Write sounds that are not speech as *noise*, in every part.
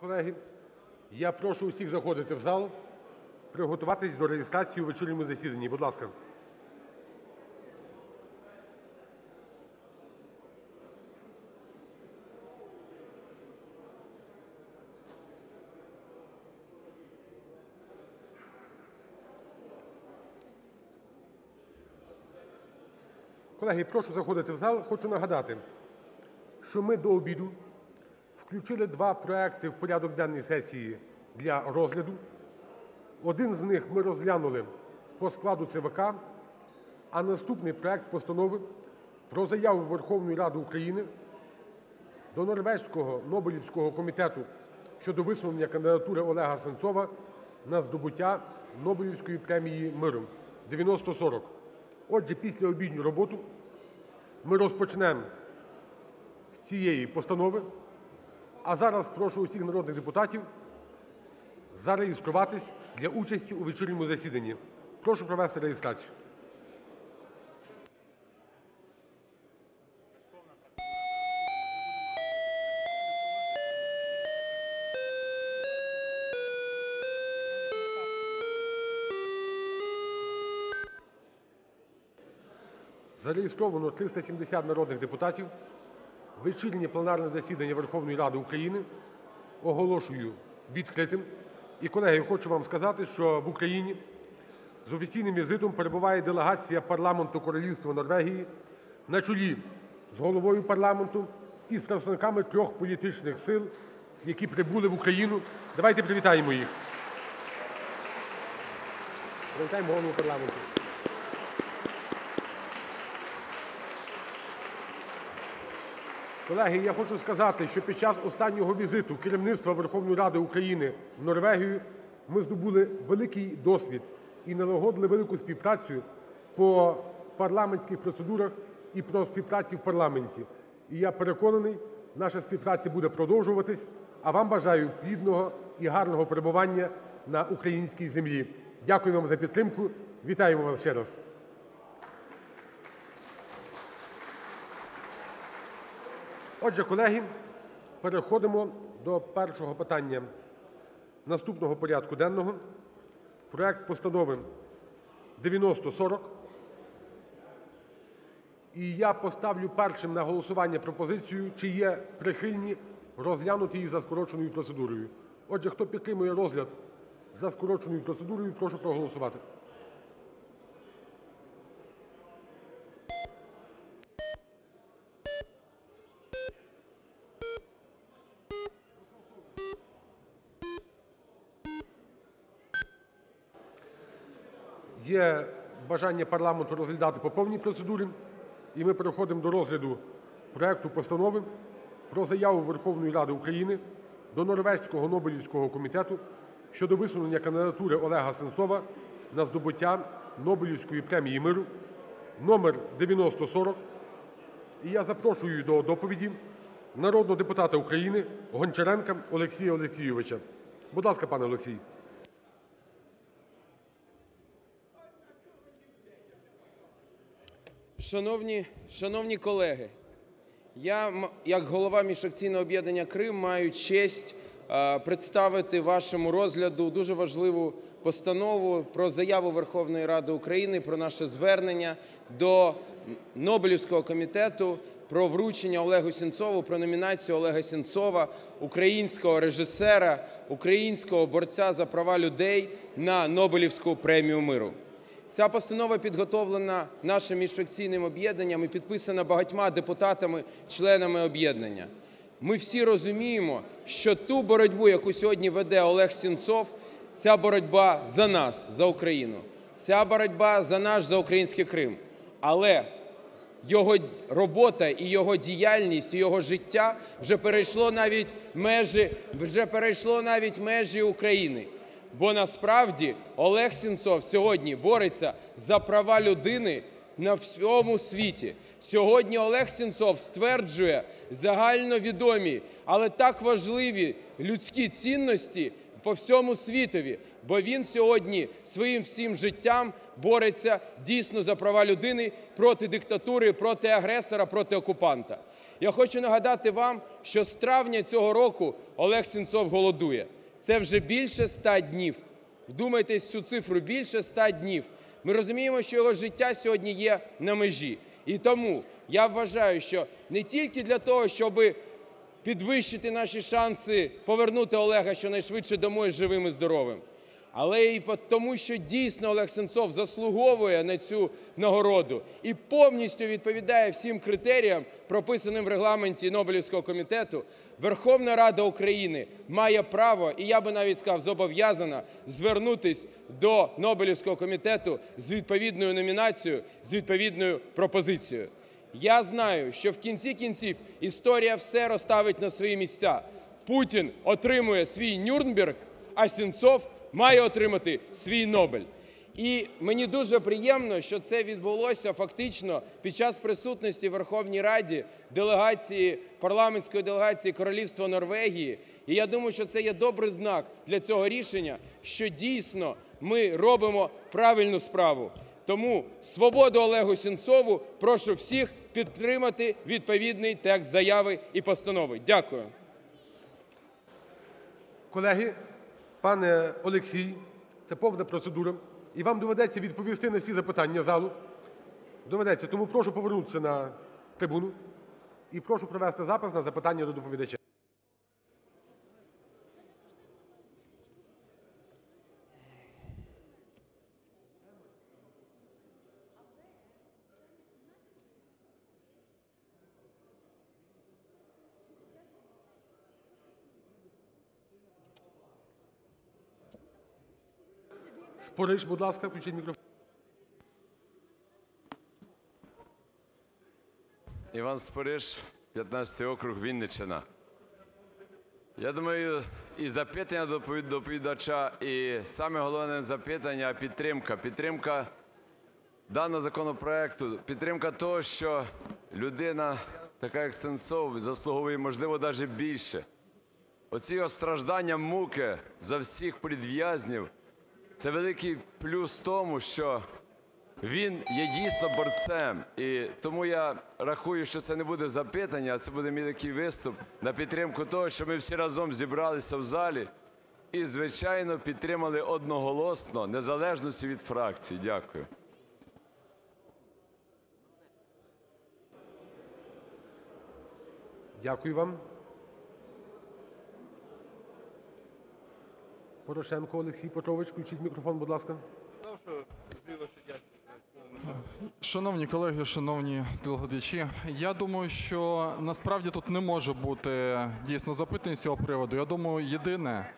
Колеги, я прошу усіх заходити в зал, приготуватись до реєстрації у вечірньому засіданні. Будь ласка. Колеги, прошу заходити в зал. Хочу нагадати, що ми до обіду включили два проекти в порядок денний сесії для розгляду. Один з них ми розглянули по складу ЦВК, а наступний проект Постанови про Заяву Верховної Ради України до Норвезького Нобелівського комітету щодо висунення кандидатури Олега Сенцова на здобуття Нобелівської премії миру (9040). Отже, після обідню роботу ми розпочнемо з цієї постанови. А зараз прошу усіх народних депутатів зареєструватись для участі у вечірньому засіданні. Прошу провести реєстрацію. Зареєстровано 370 народних депутатів. Вечірнє пленарне засідання Верховної Ради України оголошую відкритим. І, колеги, хочу вам сказати, що в Україні з офіційним візитом перебуває делегація парламенту Королівства Норвегії на чолі з головою парламенту і з представниками трьох політичних сил, які прибули в Україну. Давайте привітаємо їх. Привітаємо голову парламенту. Колеги, я хочу сказати, що під час останнього візиту керівництва Верховної Ради України в Норвегію ми здобули великий досвід і налагодили велику співпрацю по парламентських процедурах і про співпраці в парламенті. І я переконаний, наша співпраця буде продовжуватись. А вам бажаю плідного і гарного перебування на українській землі. Дякую вам за підтримку. Вітаємо вас ще раз. Отже, колеги, переходимо до першого питання наступного порядку денного. Проект Постанови 9040. І я поставлю першим на голосування пропозицію, чи є прихильні розглянути її за скороченою процедурою. Отже, хто підтримує розгляд за скороченою процедурою, прошу проголосувати. Є бажання парламенту розглядати по повній процедурі. І ми переходимо до розгляду проекту Постанови про Заяву Верховної Ради України до Норвезького Нобелівського комітету щодо висунення кандидатури Олега Сенцова на здобуття Нобелівської премії миру (№ 9040). І я запрошую до доповіді народного депутата України Гончаренка Олексія Олексійовича. Будь ласка, пане Олексій. Шановні, шановні колеги, я як голова міжфракційного об'єднання Крим маю честь е, представити вашому розгляду дуже важливу постанову про заяву Верховної Ради України про наше звернення до Нобелівського комітету про вручення Олегу Сенцову, про номінацію Олега Сенцова, українського режисера, українського борця за права людей на Нобелівську премію миру. Ця постанова підготовлена нашим міжфракційним об'єднанням і підписана багатьма депутатами, членами об'єднання. Ми всі розуміємо, що ту боротьбу, яку сьогодні веде Олег Сенцов, ця боротьба за нас, за Україну, ця боротьба за наш за український Крим. Але його робота і його діяльність, і його життя вже перейшло навіть межі, вже перейшло навіть межі України. Бо насправді Олег Сенцов сьогодні бореться за права людини на всьому світі. Сьогодні Олег Сенцов стверджує загальновідомі, але так важливі людські цінності по всьому світові, бо він сьогодні своїм всім життям бореться дійсно за права людини проти диктатури, проти агресора, проти окупанта. Я хочу нагадати вам, що з травня цього року Олег Сенцов голодує. Це вже більше ста днів. Вдумайтесь цю цифру більше ста днів. Ми розуміємо, що його життя сьогодні є на межі. І тому я вважаю, що не тільки для того, щоб підвищити наші шанси повернути Олега щонайшвидше домой живим і здоровим. Але і тому, що дійсно Олег Сенцов заслуговує на цю нагороду і повністю відповідає всім критеріям, прописаним в регламенті Нобелівського комітету, Верховна Рада України має право, і я би навіть сказав, зобов'язана звернутись до Нобелівського комітету з відповідною номінацією, з відповідною пропозицією. Я знаю, що в кінці кінців історія все розставить на свої місця. Путін отримує свій Нюрнберг, а Сенцов має отримати свій Нобель. І мені дуже приємно, що це відбулося фактично під час присутності в Верховній Раді делегації парламентської делегації Королівства Норвегії. І я думаю, що це є добрий знак для цього рішення, що дійсно ми робимо правильну справу. Тому свободу Олегу Сенцову прошу всіх підтримати відповідний текст заяви і постанови. Дякую. Колеги, пане Олексій, це повна процедура, і вам доведеться відповісти на всі запитання залу. Доведеться, тому прошу повернутися на трибуну і прошу провести запис на запитання до доповідача. Спориш, будь ласка, включіть мікрофон. Іван Спориш, 15 округ, Вінниччина. Я думаю, і запитання до доповід- доповідача, і саме головне запитання, підтримка. Підтримка даного законопроекту, підтримка того, що людина, така як Сенцов, заслуговує, можливо, навіть більше. Оці страждання, муки за всіх політв'язнів – це великий плюс в тому, що він є дійсно борцем, і тому я рахую, що це не буде запитання, а це буде мій такий виступ на підтримку того, що ми всі разом зібралися в залі і, звичайно, підтримали одноголосно, незалежності від фракцій. Дякую. Дякую вам. Порошенко Олексій Петрович, включіть мікрофон, будь ласка. Шановні колеги, шановні телеглядачі, я думаю, що насправді тут не може бути дійсно запитань з цього приводу. Я думаю, єдине,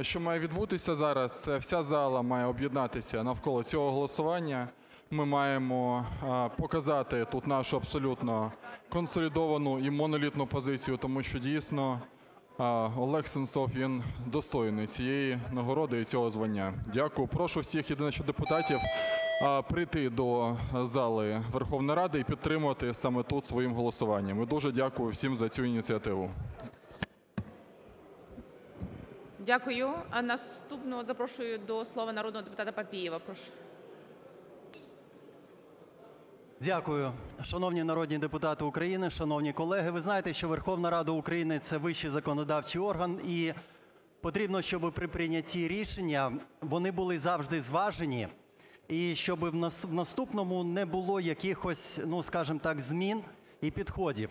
що має відбутися зараз, це вся зала має об'єднатися навколо цього голосування. Ми маємо показати тут нашу абсолютно консолідовану і монолітну позицію, тому що дійсно Олег Сенцов він достойний цієї нагороди і цього звання. Дякую. Прошу всіх єдине, депутатів прийти до зали Верховної Ради і підтримати саме тут своїм голосуванням. І дуже дякую всім за цю ініціативу. Дякую. А наступного запрошую до слова народного депутата Папієва. Прошу. Дякую. Шановні народні депутати України, шановні колеги, ви знаєте, що Верховна Рада України – це вищий законодавчий орган, і потрібно, щоб при прийнятті рішення вони були завжди зважені, і щоб в нас- в наступному не було якихось, ну, скажімо так, змін і підходів.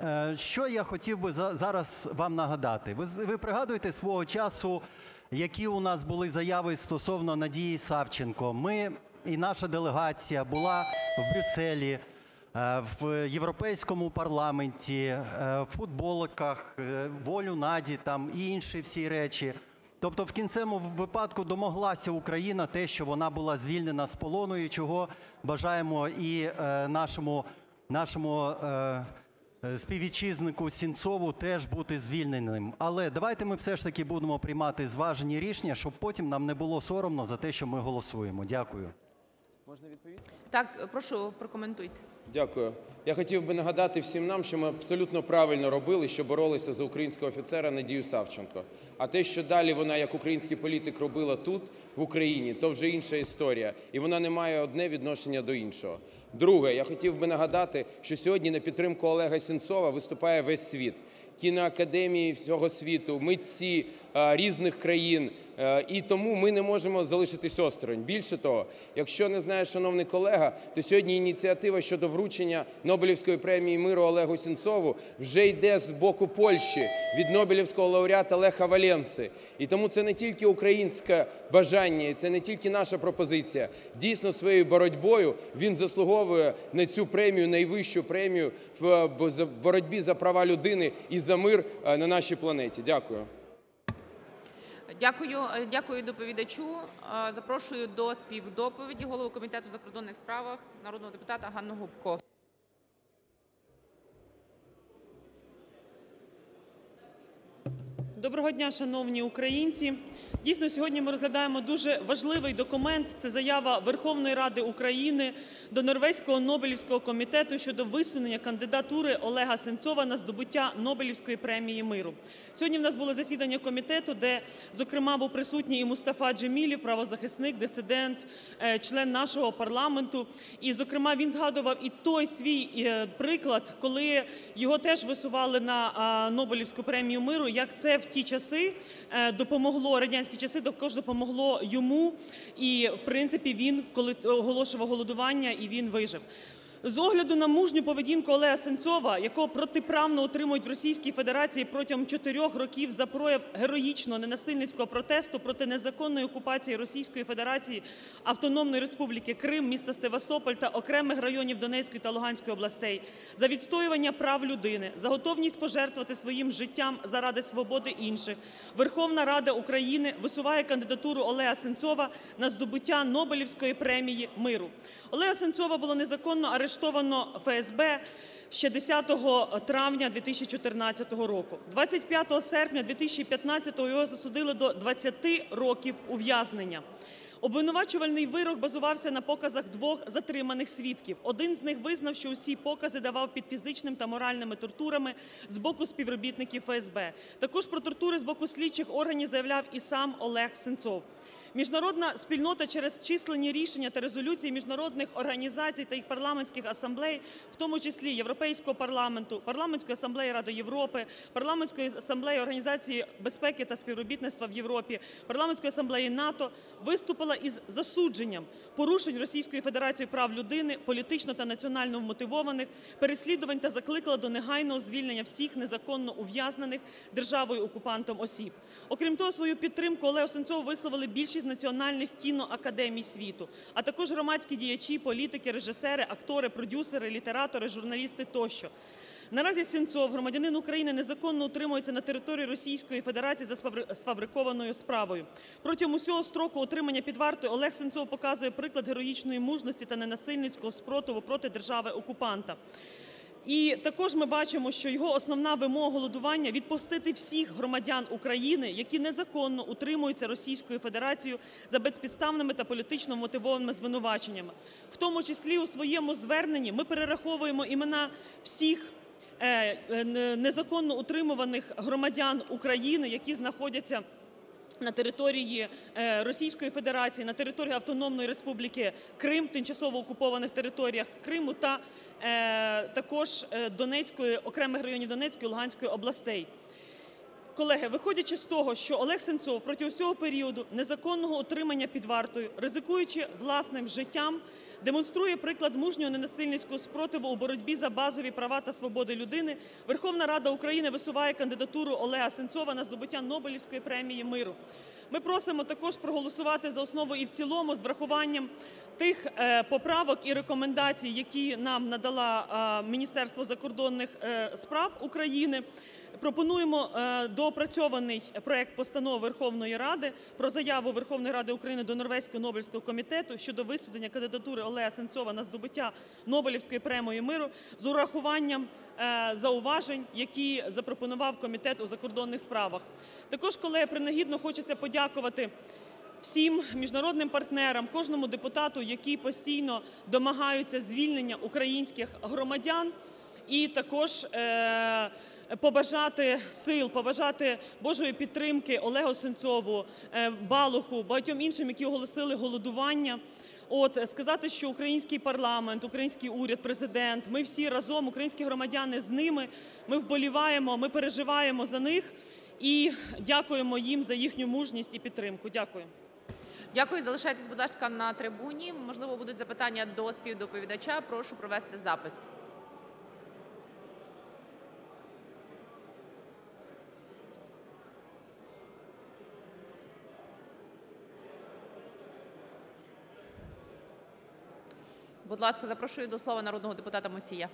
Е, Що я хотів би за- зараз вам нагадати? Ви ви пригадуєте свого часу, які у нас були заяви стосовно Надії Савченко? Ми і наша делегація була в Брюсселі, е, в Європейському парламенті, е, в футболках, е, волю Наді там і інші всі речі. Тобто в кінцевому випадку домоглася Україна те, що вона була звільнена з полону, і чого бажаємо і нашому, нашому співвітчизнику Сінцову теж бути звільненим. Але давайте ми все ж таки будемо приймати зважені рішення, щоб потім нам не було соромно за те, що ми голосуємо. Дякую. Можна відповісти? Так, прошу прокоментуйте. Дякую. Я хотів би нагадати всім нам, що ми абсолютно правильно робили, що боролися за українського офіцера Надію Савченко. А те, що далі вона, як український політик, робила тут, в Україні, то вже інша історія. І вона не має одне відношення до іншого. Друге, я хотів би нагадати, що сьогодні на підтримку Олега Сенцова виступає весь світ. Кіноакадемії всього світу, митці різних країн. Е, І тому ми не можемо залишитись осторонь. Більше того, якщо не знає шановний колега, то сьогодні ініціатива щодо вручення Нобелівської премії миру Олегу Сенцову вже йде з боку Польщі від Нобелівського лауреата Леха Валенси. І тому це не тільки українське бажання, це не тільки наша пропозиція. Дійсно, своєю боротьбою він заслуговує на цю премію, найвищу премію в боротьбі за права людини і за мир е, на нашій планеті. Дякую. Дякую, Е, дякую доповідачу. Е, Запрошую до співдоповіді голову комітету у закордонних справах народного депутата Ганну Губко. Доброго дня, шановні українці. Дійсно, сьогодні ми розглядаємо дуже важливий документ. Це заява Верховної Ради України до Норвезького Нобелівського комітету щодо висунення кандидатури Олега Сенцова на здобуття Нобелівської премії миру. Сьогодні в нас було засідання комітету, де, зокрема, був присутній і Мустафа Джемілів, правозахисник, дисидент, е, член нашого парламенту. І, зокрема, він згадував і той свій е, приклад, коли його теж висували на Нобелівську премію миру, як це в ті часи е, допомогло радянські часи, також допомогло йому. І в принципі він коли оголошував голодування, і він вижив. З огляду на мужню поведінку Олега Сенцова, якого протиправно утримують в Російській Федерації протягом чотирьох років за прояв героїчного ненасильницького протесту проти незаконної окупації Російської Федерації Автономної Республіки Крим, міста Стевасополь та окремих районів Донецької та Луганської областей, за відстоювання прав людини, за готовність пожертвувати своїм життям заради свободи інших, Верховна Рада України висуває кандидатуру Олега Сенцова на здобуття Нобелівської премії миру. Олега Сенцова було незаконно арештовано ФСБ ще 10 травня 2014 року. 25 серпня 2015 його засудили до 20 років ув'язнення. Обвинувачувальний вирок базувався на показах двох затриманих свідків. Один з них визнав, що усі покази давав під фізичним та моральними тортурами з боку співробітників ФСБ. Також про тортури з боку слідчих органів заявляв і сам Олег Сенцов. Міжнародна спільнота через численні рішення та резолюції міжнародних організацій та їх парламентських асамблей, в тому числі Європейського парламенту, парламентської асамблеї Ради Європи, парламентської асамблеї Організації безпеки та співробітництва в Європі, парламентської асамблеї НАТО, виступила із засудженням порушень Російської Федерації прав людини, політично та національно вмотивованих, переслідувань та закликала до негайного звільнення всіх незаконно ув'язнених державою окупантом осіб. Окрім того, свою підтримку Олегу Сенцову висловили більшість національних кіноакадемій світу, а також громадські діячі, політики, режисери, актори, продюсери, літератори, журналісти тощо. Наразі Сенцов, громадянин України, незаконно утримується на території Російської Федерації за сфабри- сфабрикованою справою. Протягом усього строку утримання під вартою Олег Сенцов показує приклад героїчної мужності та ненасильницького спротиву проти держави окупанта. І також ми бачимо, що його основна вимога голодування відпустити всіх громадян України, які незаконно утримуються Російською Федерацією за безпідставними та політично мотивованими звинуваченнями. В тому числі у своєму зверненні ми перераховуємо імена всіх е, е, не- незаконно утримуваних громадян України, які знаходяться на території е, Російської Федерації, на території Автономної Республіки Крим, тимчасово окупованих територіях Криму та е, також е, Донецької, окремих районів Донецької Луганської областей. Колеги, виходячи з того, що Олег Сенцов протягом усього періоду незаконного утримання під вартою, ризикуючи власним життям, демонструє приклад мужнього ненасильницького спротиву у боротьбі за базові права та свободи людини, Верховна Рада України висуває кандидатуру Олега Сенцова на здобуття Нобелівської премії миру. Ми просимо також проголосувати за основу і в цілому з врахуванням тих е, поправок і рекомендацій, які нам надала е, Міністерство закордонних е, справ України. Пропонуємо доопрацьований проект постанови Верховної Ради про заяву Верховної Ради України до Норвезького Нобелівського комітету щодо висунення кандидатури Олега Сенцова на здобуття Нобелівської премії миру з урахуванням зауважень, які запропонував комітет у закордонних справах. Також, колеги, принагідно хочеться подякувати всім міжнародним партнерам, кожному депутату, які постійно домагаються звільнення українських громадян, і також е, побажати сил, побажати Божої підтримки Олегу Сенцову, е, Балуху, багатьом іншим, які оголосили голодування. От сказати, що український парламент, український уряд, президент, ми всі разом, українські громадяни з ними. Ми вболіваємо, ми переживаємо за них і дякуємо їм за їхню мужність і підтримку. Дякую. Дякую. Залишайтесь, будь ласка, на трибуні. Можливо, будуть запитання до співдоповідача. Прошу провести запис. Будь ласка, запрошую до слова народного депутата Мусія.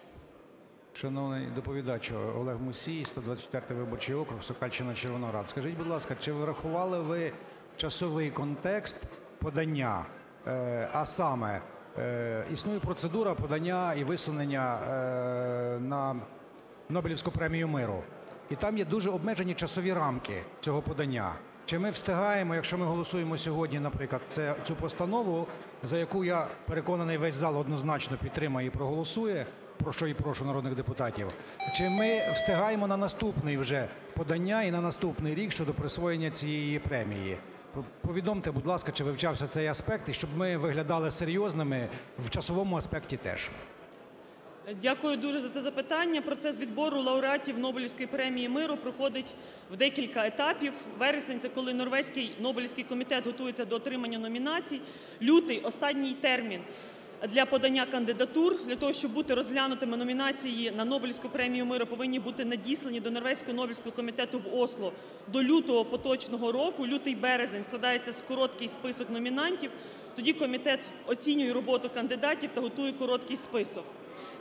Шановний доповідач Олег Мусій, 124 виборчий округ, Сокальщина, Червоноград. Скажіть, будь ласка, чи врахували ви часовий контекст подання? Е, А саме, е, існує процедура подання і висунення е, на Нобелівську премію миру. І там є дуже обмежені часові рамки цього подання. Чи ми встигаємо, якщо ми голосуємо сьогодні, наприклад, це, цю постанову, за яку я переконаний, весь зал однозначно підтримає і проголосує, про що і прошу народних депутатів. Чи ми встигаємо на наступний вже подання і на наступний рік щодо присвоєння цієї премії? Повідомте, будь ласка, чи вивчався цей аспект, і щоб ми виглядали серйозними в часовому аспекті теж. Дякую дуже за це запитання. Процес відбору лауреатів Нобелівської премії миру проходить в декілька етапів. Вересень це коли Норвезький Нобелівський комітет готується до отримання номінацій. Лютий останній термін для подання кандидатур для того, щоб бути розглянутими номінації на Нобелівську премію миру, повинні бути надіслані до Норвезького Нобелівського комітету в Осло до лютого поточного року. Лютий березень складається з короткий список номінантів. Тоді комітет оцінює роботу кандидатів та готує короткий список.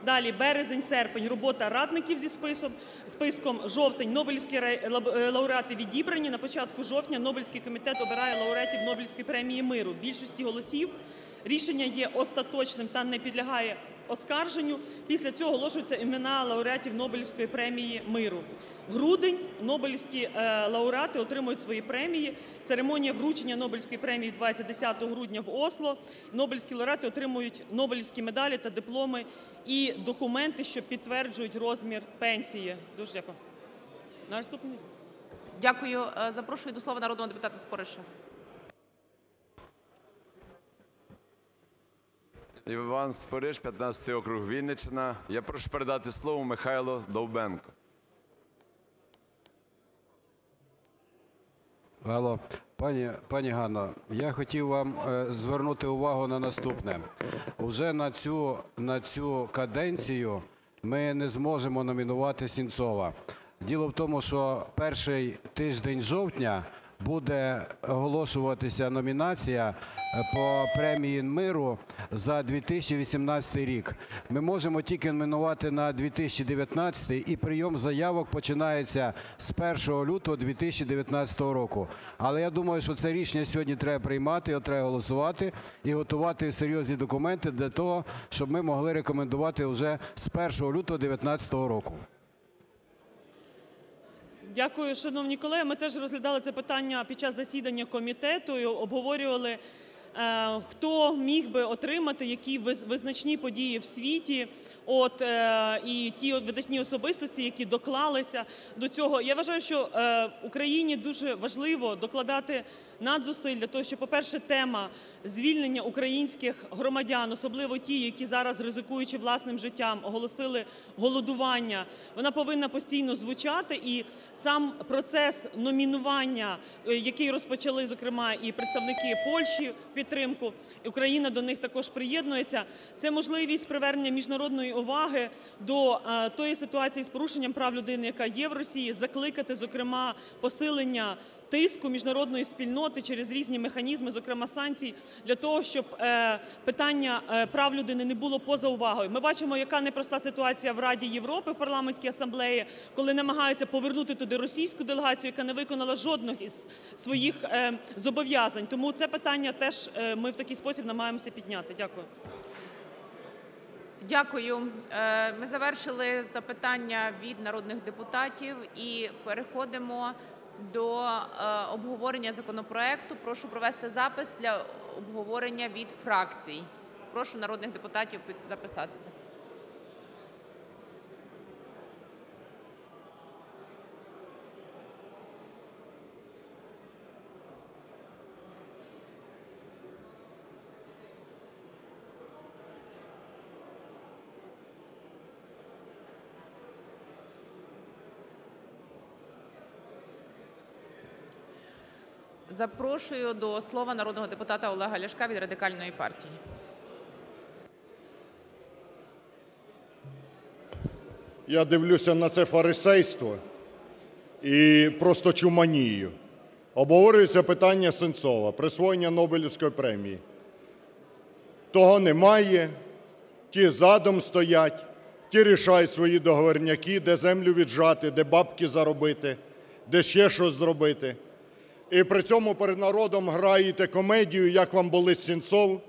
Далі березень-серпень робота радників зі списком. Списком жовтень Нобелівські е, лауреати відібрані. На початку жовтня Нобелівський комітет обирає лауреатів Нобелівської премії миру. Більшості голосів рішення є остаточним та не підлягає оскарженню. Після цього оголошуються імена лауреатів Нобелівської премії миру. Грудень Нобелівські е, лауреати отримують свої премії. Церемонія вручення Нобелівської премії відбувається 10 грудня в Осло. Нобелівські лауреати отримують Нобелівські медалі та дипломи і документи, що підтверджують розмір пенсії. Дуже дякую. Наступний. Дякую. Е, Запрошую до слова народного депутата Спориша. Іван Спориш, 15 округ Вінниччина. Я прошу передати слово Михайло Довбенко. Алло, пані, пані Ганно, я хотів вам е, звернути увагу на наступне. Уже на цю, на цю каденцію ми не зможемо номінувати Сінцова. Діло в тому, що перший тиждень жовтня буде оголошуватися номінація е, по премії миру за 2018 рік. Ми можемо тільки номінувати на 2019 і прийом заявок починається з 1 лютого 2019 року. Але я думаю, що це рішення сьогодні треба приймати, його треба голосувати і готувати серйозні документи для того, щоб ми могли рекомендувати вже з 1 лютого 2019 року. Дякую, шановні колеги. Ми теж розглядали це питання під час засідання комітету і обговорювали, е, хто міг би отримати які виз- визначні події в світі. От е, і ті видатні особистості, які доклалися до цього. Я вважаю, що е, Україні дуже важливо докладати надзусиль для того, щоб, по-перше, тема звільнення українських громадян, особливо ті, які зараз ризикуючи власним життям, оголосили голодування. Вона повинна постійно звучати, і сам процес номінування, е, який розпочали зокрема і представники Польщі в підтримку, Україна до них також приєднується. Це можливість привернення міжнародної уваги до е, тої ситуації з порушенням прав людини, яка є в Росії, закликати зокрема посилення тиску міжнародної спільноти через різні механізми, зокрема санкцій, для того, щоб е, питання е, прав людини не було поза увагою. Ми бачимо, яка непроста ситуація в Раді Європи в парламентській асамблеї, коли намагаються повернути туди російську делегацію, яка не виконала жодних із своїх зобов'язань. Тому це питання теж ми в такий спосіб намагаємося підняти. Дякую. Дякую. Е, Ми завершили запитання від народних депутатів і переходимо до е, обговорення законопроекту. Прошу провести запис для обговорення від фракцій. Прошу народних депутатів записатися. Запрошую до слова народного депутата Олега Ляшка від Радикальної партії. Я дивлюся на це фарисейство і просто чуманію. Обговорюється питання Сенцова, присвоєння Нобелівської премії. Того немає, ті задом стоять, ті рішають свої договорняки, де землю віджати, де бабки заробити, де ще щось зробити. І при цьому перед народом граєте комедію, як вам болить Сенцов,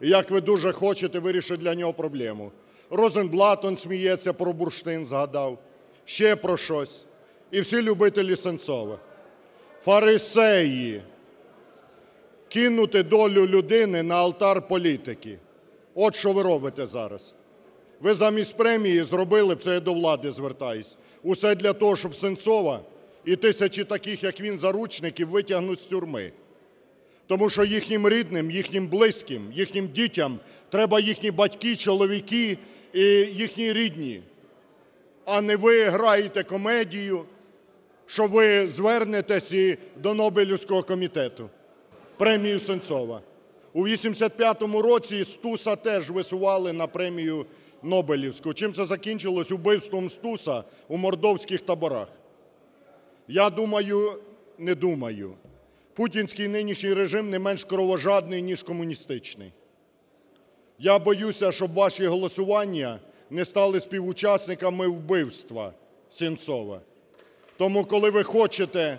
і як ви дуже хочете вирішити для нього проблему. Розенблат он сміється про бурштин, згадав, ще про щось. І всі любителі Сенцова. Фарисеї. Кинути долю людини на алтар політики. От що ви робите зараз. Ви замість премії зробили це я до влади звертаюсь. Усе для того, щоб Сенцова і тисячі таких, як він, заручників витягнуть з тюрми. Тому що їхнім рідним, їхнім близьким, їхнім дітям треба їхні батьки, чоловіки і їхні рідні. А не ви граєте комедію, що ви звернетесь до Нобелівського комітету. Премію Сенцова. У 85-му році Стуса теж висували на премію Нобелівську. Чим це закінчилось? Убивством Стуса у мордовських таборах. Я думаю, не думаю. Путінський нинішній режим не менш кровожадний, ніж комуністичний. Я боюся, щоб ваші голосування не стали співучасниками вбивства Сенцова. Тому, коли ви хочете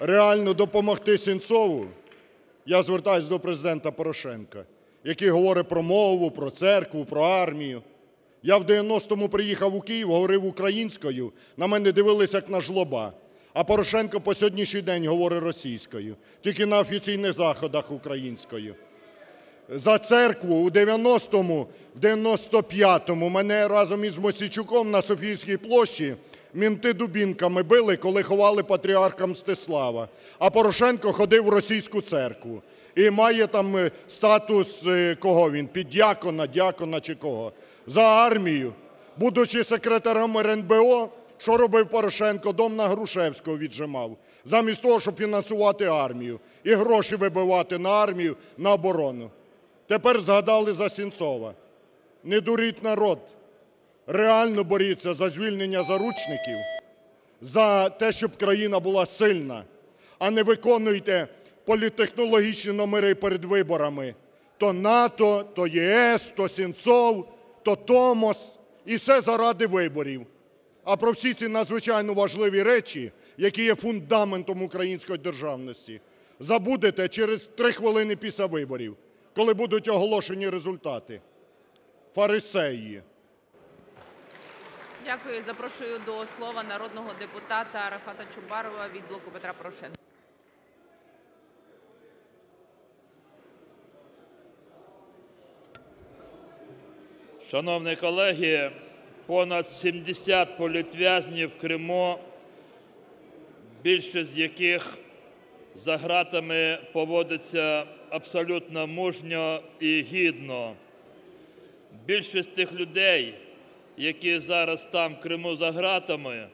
реально допомогти Сенцову, я звертаюся до президента Порошенка, який говорить про мову, про церкву, про армію. Я в 90-му приїхав у Київ, говорив українською, на мене дивилися як на жлоба. А Порошенко по сьогоднішній день говорить російською, тільки на офіційних заходах українською. За церкву у 90-му, в 95-му мене разом із Мосійчуком на Софійській площі мінти дубінками били, коли ховали патріарха Мстислава. А Порошенко ходив в російську церкву. І має там е, статус е, кого він? Піддякона, дякона чи кого? За армію. Будучи секретарем РНБО, що робив Порошенко? Дом на Грушевського віджимав. Замість того, щоб фінансувати армію і гроші вибивати на армію, на оборону. Тепер згадали за Сінцова. Не дуріть народ. Реально боріться за звільнення заручників, за те, щоб країна була сильна, а не виконуйте політтехнологічні номери перед виборами. То НАТО, то ЄС, то Сінцов, то Томос. І все заради виборів. А про всі ці надзвичайно важливі речі, які є фундаментом української державності, забудете через три хвилини після виборів, коли будуть оголошені результати. Фарисеї. Дякую. Запрошую до слова народного депутата Рафата Чубарова від блоку Петра Порошенка. Шановні колеги, понад 70 політв'язнів в Криму, більшість з яких за ґратами поводиться абсолютно мужньо і гідно. Більшість тих людей, які зараз там в Криму за ґратами,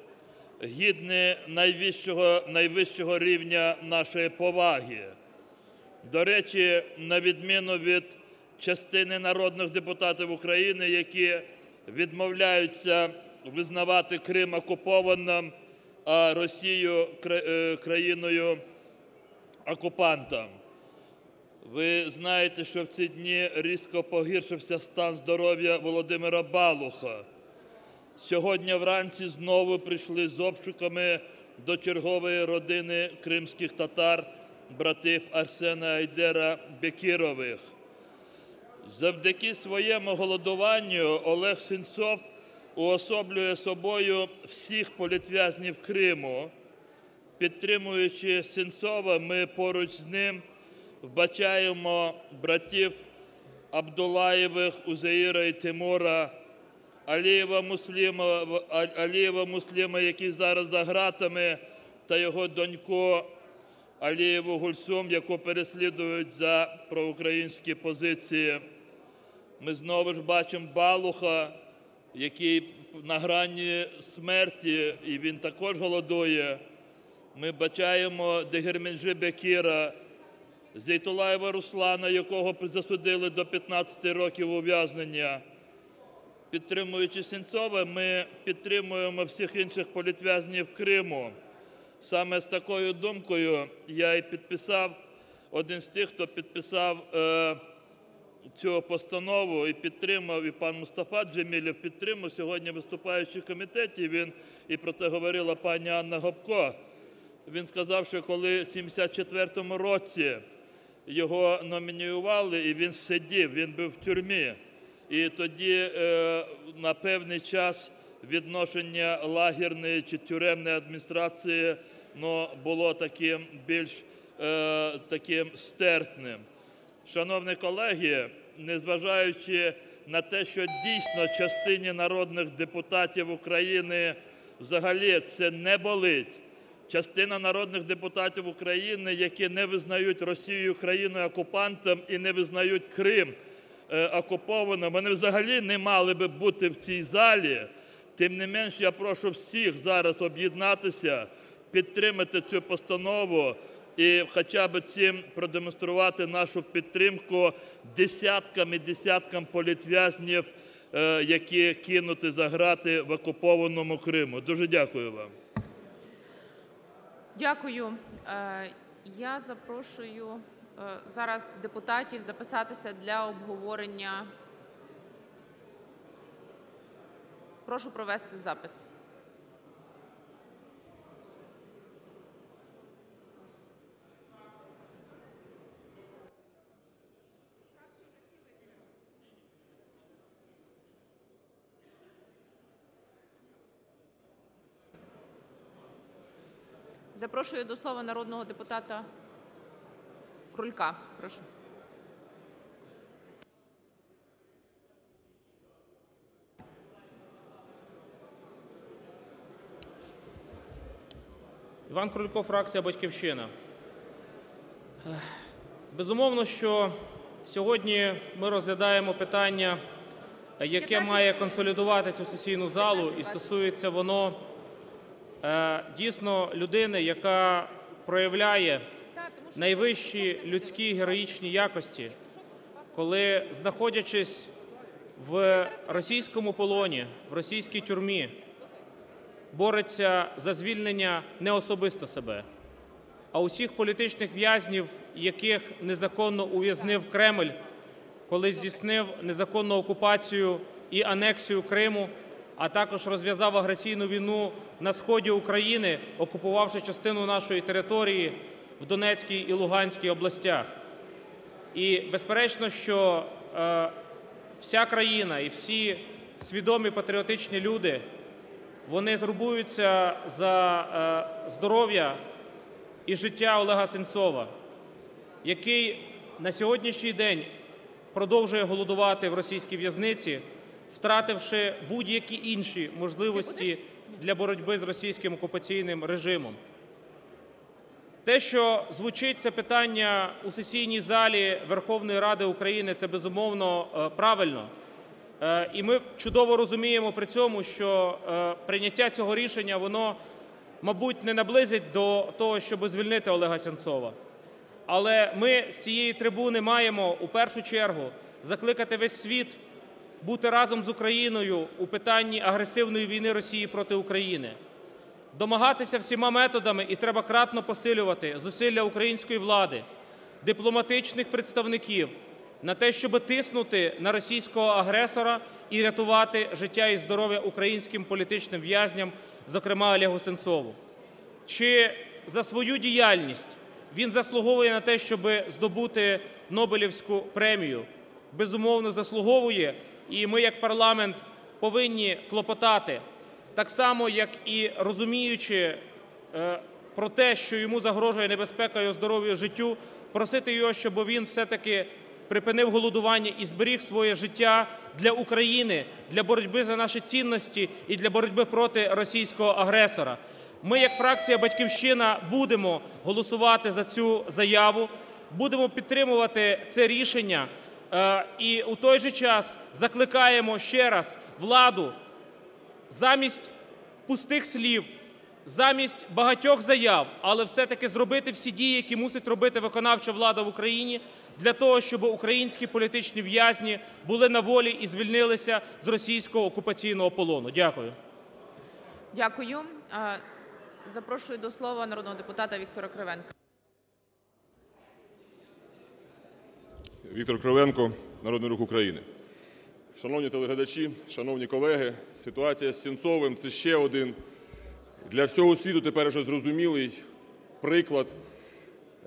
гідні найвищого, найвищого рівня нашої поваги. До речі, на відміну від частини народних депутатів України, які відмовляються визнавати Крим окупованим, а Росію е, країною окупантом. Ви знаєте, що в ці дні різко погіршився стан здоров'я Володимира Балуха. Сьогодні вранці знову прийшли з обшуками до чергової родини кримських татар, братів Арсена Айдера Бекірових. Завдяки своєму голодуванню Олег Сенцов уособлює собою всіх політв'язнів Криму підтримуючи Сенцова, ми поруч з ним вбачаємо братів Абдулаєвих, Узаїра і Тимура, Алієва Мусліма, А- Алієва Мусліма, який зараз за ґратами, та його доньку Алієву Гульсум, яку переслідують за проукраїнські позиції. Ми знову ж бачимо Балуха, який на грані смерті, і він також голодує. Ми бачаємо Дегерменджи Бекіра, Зейтулаєва Руслана, якого засудили до 15 років ув'язнення. Підтримуючи Сенцова, ми підтримуємо всіх інших політв'язнів Криму. Саме з такою думкою я і підписав один з тих, хто підписав е, цю постанову і підтримав, і пан Мустафа Джемілєв підтримав сьогодні виступаючи в комітеті. Він і про це говорила пані Анна Гопко. Він сказав, що коли в 74-му році його номінювали, і він сидів, він був в тюрмі. І тоді е, на певний час відношення лагерної чи тюремної адміністрації ну, було таким більш е, таким стерпним. Шановні колеги, незважаючи на те, що дійсно частині народних депутатів України взагалі це не болить. Частина народних депутатів України, які не визнають Росію країною окупантом і не визнають Крим е, окупованим, вони взагалі не мали би бути в цій залі. Тим не менш, я прошу всіх зараз об'єднатися, підтримати цю постанову і хоча б цим продемонструвати нашу підтримку десяткам і десяткам політв'язнів, е, які кинуті за грати в окупованому Криму. Дуже дякую вам. Дякую. Е, Я запрошую е, зараз депутатів записатися для обговорення. Прошу провести запис. Запрошую до слова народного депутата Крулька. Прошу. Іван Крулько, фракція Батьківщина. Безумовно, що сьогодні ми розглядаємо питання, яке має консолідувати цю сесійну залу, і стосується воно дійсно людини, яка проявляє найвищі людські героїчні якості, коли, знаходячись в російському полоні, в російській тюрмі, бореться за звільнення не особисто себе, а усіх політичних в'язнів, яких незаконно ув'язнив Кремль, коли здійснив незаконну окупацію і анексію Криму, а також розв'язав агресійну війну на сході України, окупувавши частину нашої території в Донецькій і Луганській областях. І безперечно, що е, вся країна і всі свідомі патріотичні люди вони турбуються за е, здоров'я і життя Олега Сенцова, який на сьогоднішній день продовжує голодувати в російській в'язниці, втративши будь-які інші можливості для боротьби з російським окупаційним режимом. Те, що звучить це питання у сесійній залі Верховної Ради України, це безумовно е, правильно. Е, І ми чудово розуміємо при цьому, що е, прийняття цього рішення, воно, мабуть, не наблизить до того, щоб звільнити Олега Сенцова. Але ми з цієї трибуни маємо у першу чергу закликати весь світ бути разом з Україною у питанні агресивної війни Росії проти України, домагатися всіма методами, і треба кратно посилювати зусилля української влади, дипломатичних представників на те, щоб тиснути на російського агресора і рятувати життя і здоров'я українським політичним в'язням, зокрема Олегу Сенцову. Чи за свою діяльність він заслуговує на те, щоб здобути Нобелівську премію? Безумовно, заслуговує, і ми, як парламент, повинні клопотати так само, як і розуміючи е, про те, що йому загрожує небезпека його здоров'ю, життю, просити його, щоб він все-таки припинив голодування і зберіг своє життя для України, для боротьби за наші цінності і для боротьби проти російського агресора. Ми, як фракція Батьківщина, будемо голосувати за цю заяву, будемо підтримувати це рішення. Е, І у той же час закликаємо ще раз владу замість пустих слів, замість багатьох заяв, але все-таки зробити всі дії, які мусить робити виконавча влада в Україні, для того, щоб українські політичні в'язні були на волі і звільнилися з російського окупаційного полону. Дякую. Дякую. Е, Запрошую до слова народного депутата Віктора Кривенка. Віктор Кривенко, Народний Рух України. Шановні телеглядачі, шановні колеги, ситуація з Сінцовим – це ще один для всього світу тепер вже зрозумілий приклад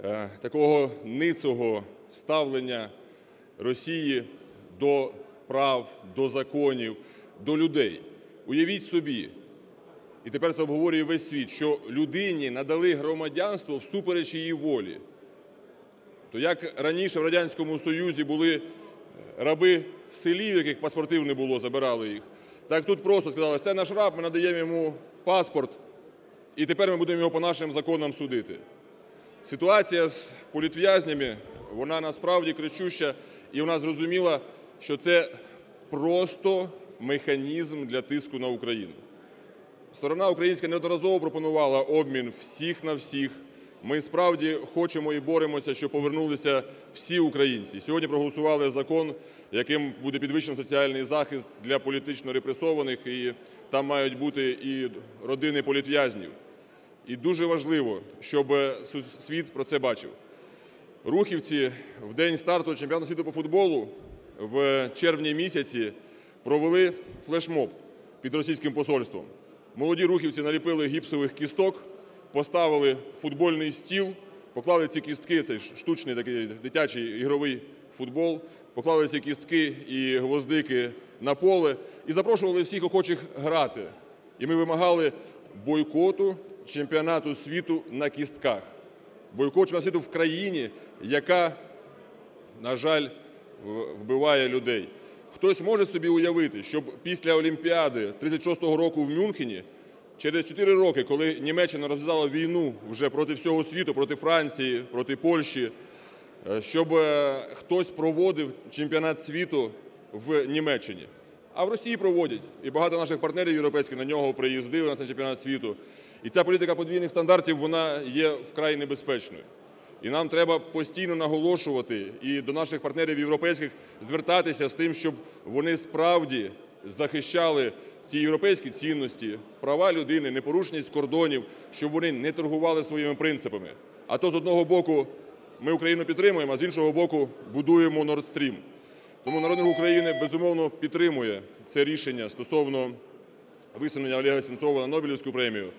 е, такого ницого ставлення Росії до прав, до законів, до людей. Уявіть собі, і тепер це обговорює весь світ, що людині надали громадянство всупереч її волі. То як раніше в Радянському Союзі були раби в селі, в яких паспортів не було, забирали їх, так тут просто сказали, це наш раб, ми надаємо йому паспорт, і тепер ми будемо його по нашим законам судити. Ситуація з політв'язнями, вона насправді кричуща, і вона зрозуміла, що це просто механізм для тиску на Україну. Сторона українська неодноразово пропонувала обмін всіх на всіх. Ми справді хочемо і боремося, щоб повернулися всі українці. Сьогодні проголосували закон, яким буде підвищений соціальний захист для політично репресованих, і там мають бути і родини політв'язнів. І дуже важливо, щоб світ про це бачив. Рухівці в день старту чемпіонату світу по футболу в червні місяці провели флешмоб під російським посольством. Молоді рухівці наліпили гіпсових кісток, поставили футбольний стіл, поклали ці кістки, цей штучний такий дитячий ігровий футбол, поклали ці кістки і гвоздики на поле і запрошували всіх охочих грати. І ми вимагали бойкоту чемпіонату світу на кістках. Бойкот чемпіонату світу в країні, яка, на жаль, вбиває людей. Хтось може собі уявити, щоб після Олімпіади 36-го року в Мюнхені, через 4 роки, коли Німеччина розв'язала війну вже проти всього світу, проти Франції, проти Польщі, е, щоб е, хтось проводив чемпіонат світу в Німеччині. А в Росії проводять. І багато наших партнерів європейських на нього приїздили на цей чемпіонат світу. І ця політика подвійних стандартів вона є вкрай небезпечною. І нам треба постійно наголошувати і до наших партнерів європейських звертатися з тим, щоб вони справді захищали ті європейські цінності, права людини, непорушність кордонів, щоб вони не торгували своїми принципами. А то з одного боку ми Україну підтримуємо, а з іншого боку будуємо Nord Stream. Тому народ України безумовно підтримує це рішення стосовно висунення Олега Сенцова на Нобелівську премію.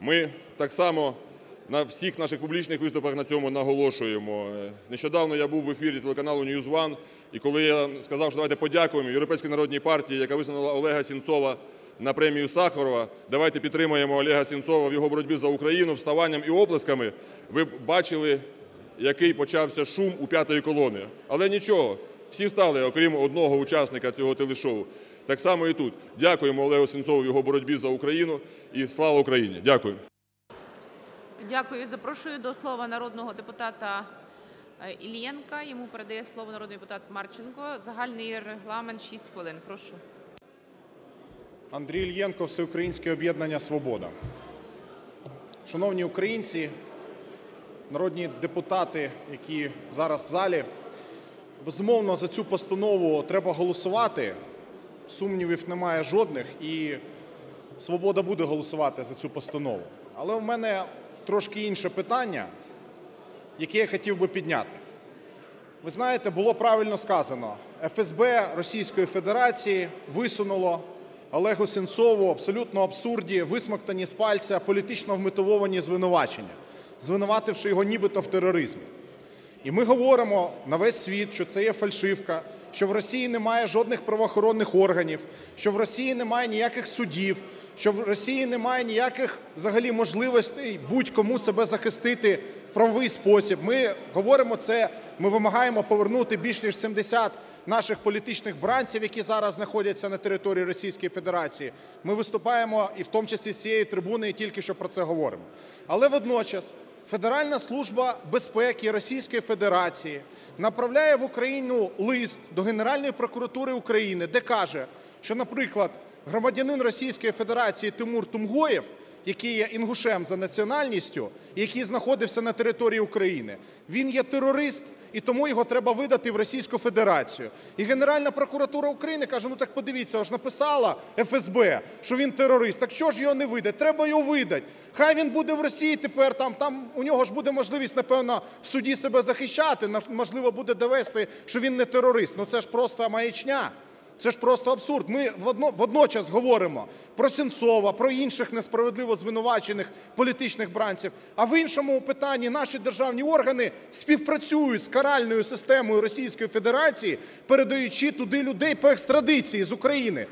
Ми так само на всіх наших публічних виступах на цьому наголошуємо. Нещодавно я був в ефірі телеканалу One, і коли я сказав, що давайте подякуємо Європейській народній партії, яка висунула Олега Сенцова на премію Сахарова, давайте підтримаємо Олега Сенцова в його боротьбі за Україну вставанням і оплесками. Ви б бачили, який почався шум у п'ятої колони. Але нічого, всі встали, окрім одного учасника цього телешоу. Так само і тут. Дякуємо Олегу Сенцову в його боротьбі за Україну і слава Україні! Дякую. Дякую. Запрошую до слова народного депутата е, Іллєнка. Йому передає слово народний депутат Марченко. Загальний регламент 6 хвилин. Прошу. Андрій Ільєнко, Всеукраїнське об'єднання Свобода. Шановні українці, народні депутати, які зараз в залі, безумовно, за цю постанову треба голосувати. Сумнівів немає жодних, і Свобода буде голосувати за цю постанову. Але в мене трошки інше питання, яке я хотів би підняти. Ви знаєте, було правильно сказано, ФСБ Російської Федерації висунуло Олегу Сенцову абсолютно абсурді, висмоктані з пальця, політично вмотивовані звинувачення, звинувативши його нібито в тероризмі. І ми говоримо на весь світ, що це є фальшивка, що в Росії немає жодних правоохоронних органів, що в Росії немає ніяких судів, що в Росії немає ніяких взагалі можливостей будь-кому себе захистити в правовий спосіб. Ми говоримо це, ми вимагаємо повернути більш ніж 70 наших політичних бранців, які зараз знаходяться на території Російської Федерації. Ми виступаємо і в тому числі з цієї трибуни і тільки що про це говоримо. Але водночас Федеральна служба безпеки Російської Федерації направляє в Україну лист до Генеральної прокуратури України, де каже, що, наприклад, громадянин Російської Федерації Тимур Тумгоєв, який є інгушем за національністю, який знаходився на території України, він є терорист, і тому його треба видати в Російську Федерацію. І Генеральна прокуратура України каже: ну так подивіться, аж написала ФСБ, що він терорист. Так що ж його не видать? Треба його видати. Хай він буде в Росії тепер. Там там у нього ж буде можливість, напевно, в суді себе захищати. Можливо, буде довести, що він не терорист. Ну це ж просто маячня. Це ж просто абсурд. Ми водночас говоримо про Сенцова, про інших несправедливо звинувачених політичних бранців. А в іншому питанні наші державні органи співпрацюють з каральною системою Російської Федерації, передаючи туди людей по екстрадиції з України.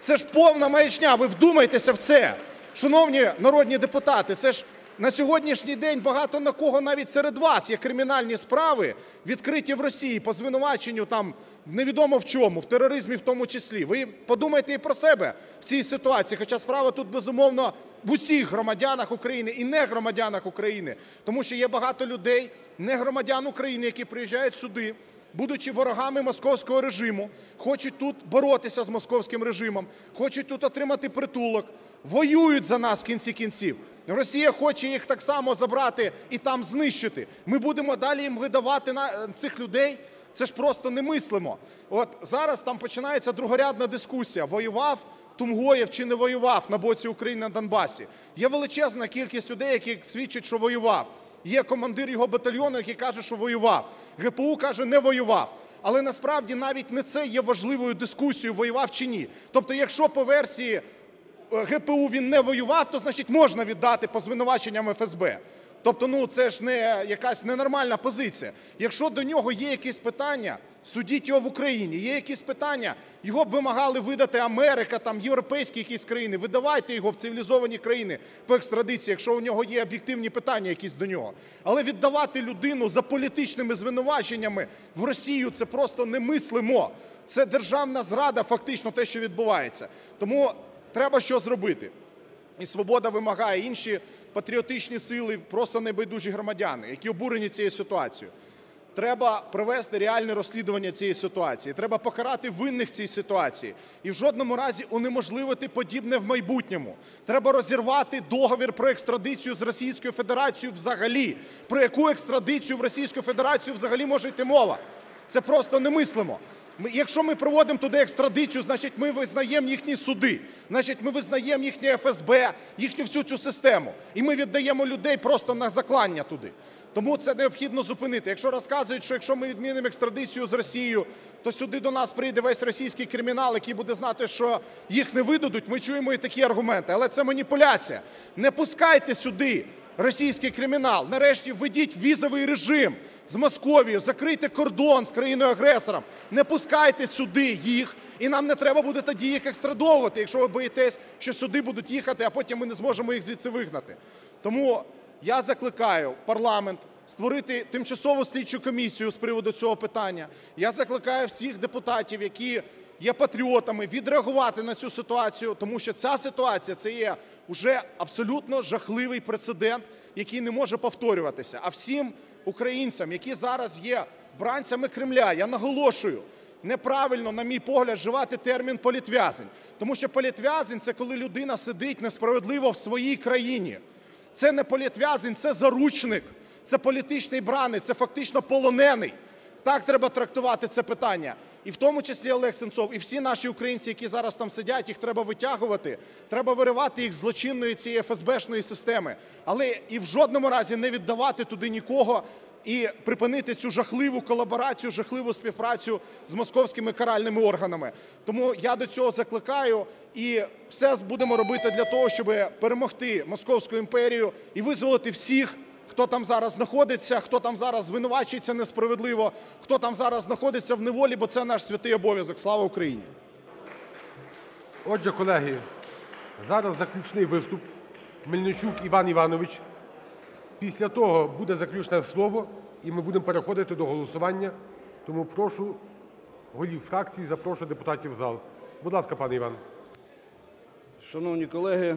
Це ж повна маячня. Ви вдумайтеся в це. Шановні народні депутати, це ж на сьогоднішній день багато на кого навіть серед вас є кримінальні справи, відкриті в Росії по звинуваченню там невідомо в чому, в тероризмі в тому числі. Ви подумайте і про себе в цій ситуації. Хоча справа тут безумовно в усіх громадянах України і не громадянах України, тому що є багато людей, не громадян України, які приїжджають сюди будучи ворогами московського режиму, хочуть тут боротися з московським режимом, хочуть тут отримати притулок, воюють за нас в кінці кінців. Росія хоче їх так само забрати і там знищити. Ми будемо далі їм видавати на е, цих людей. Це ж просто немислимо. От зараз там починається другорядна дискусія: воював Тумгоєв чи не воював на боці України на Донбасі. Є величезна кількість людей, які свідчать, що воював. Є командир його батальйону, який каже, що воював. ГПУ каже, не воював. Але насправді навіть не це є важливою дискусією, воював чи ні. Тобто, якщо по версії ГПУ він не воював, то значить можна віддати по звинуваченням ФСБ. Тобто, ну це ж не якась ненормальна позиція. Якщо до нього є якісь питання, судіть його в Україні. Є якісь питання, його б вимагали видати Америка, там європейські якісь країни. Видавайте його в цивілізовані країни по екстрадиції, якщо у нього є об'єктивні питання якісь до нього. Але віддавати людину за політичними звинуваченнями в Росію це просто немислимо. Це державна зрада, фактично те, що відбувається. Тому треба що зробити. І свобода вимагає інші патріотичні сили, просто небайдужі громадяни, які обурені цією ситуацією. Треба провести реальне розслідування цієї ситуації. Треба покарати винних цій ситуації і в жодному разі унеможливити подібне в майбутньому. Треба розірвати договір про екстрадицію з Російською Федерацією взагалі. Про яку екстрадицію в Російську Федерацію взагалі може йти мова? Це просто немислимо. Якщо ми проводимо туди екстрадицію, значить ми визнаємо їхні суди, значить ми визнаємо їхнє ФСБ, їхню всю цю систему. І ми віддаємо людей просто на заклання туди. Тому це необхідно зупинити. Якщо розказують, що якщо ми відмінимо екстрадицію з Росією, то сюди до нас прийде весь російський кримінал, який буде знати, що їх не видадуть, ми чуємо і такі аргументи. Але це маніпуляція. Не пускайте сюди російський кримінал. Нарешті введіть візовий режим з Московією, закрийте кордон з країною-агресором, не пускайте сюди їх, і нам не треба буде тоді їх екстрадовувати, якщо ви боїтесь, що сюди будуть їхати, а потім ми не зможемо їх звідси вигнати. Тому я закликаю парламент створити тимчасову слідчу комісію з приводу цього питання. Я закликаю всіх депутатів, які є патріотами, відреагувати на цю ситуацію, тому що ця ситуація це є вже абсолютно жахливий прецедент, який не може повторюватися. А всім українцям, які зараз є бранцями Кремля, я наголошую. Неправильно, на мій погляд, вживати термін політв'язень, тому що політв'язень це коли людина сидить несправедливо в своїй країні. Це не політв'язень, це заручник, це політичний бранець, це фактично полонений. Так треба трактувати це питання. І в тому числі Олег Сенцов, і всі наші українці, які зараз там сидять, їх треба витягувати, треба виривати їх з злочинної цієї ФСБшної системи, але і в жодному разі не віддавати туди нікого і припинити цю жахливу колаборацію, жахливу співпрацю з московськими каральними органами. Тому я до цього закликаю і все будемо робити для того, щоб перемогти московську імперію і визволити всіх, хто там зараз знаходиться, хто там зараз звинувачується несправедливо, хто там зараз знаходиться в неволі, бо це наш святий обов'язок. Слава Україні! Отже, колеги, зараз заключний виступ. Мельничук Іван Іванович. Після того буде заключне слово, і ми будемо переходити до голосування. Тому прошу голів фракцій, запрошую депутатів в зал. Будь ласка, пане Іван. Шановні колеги,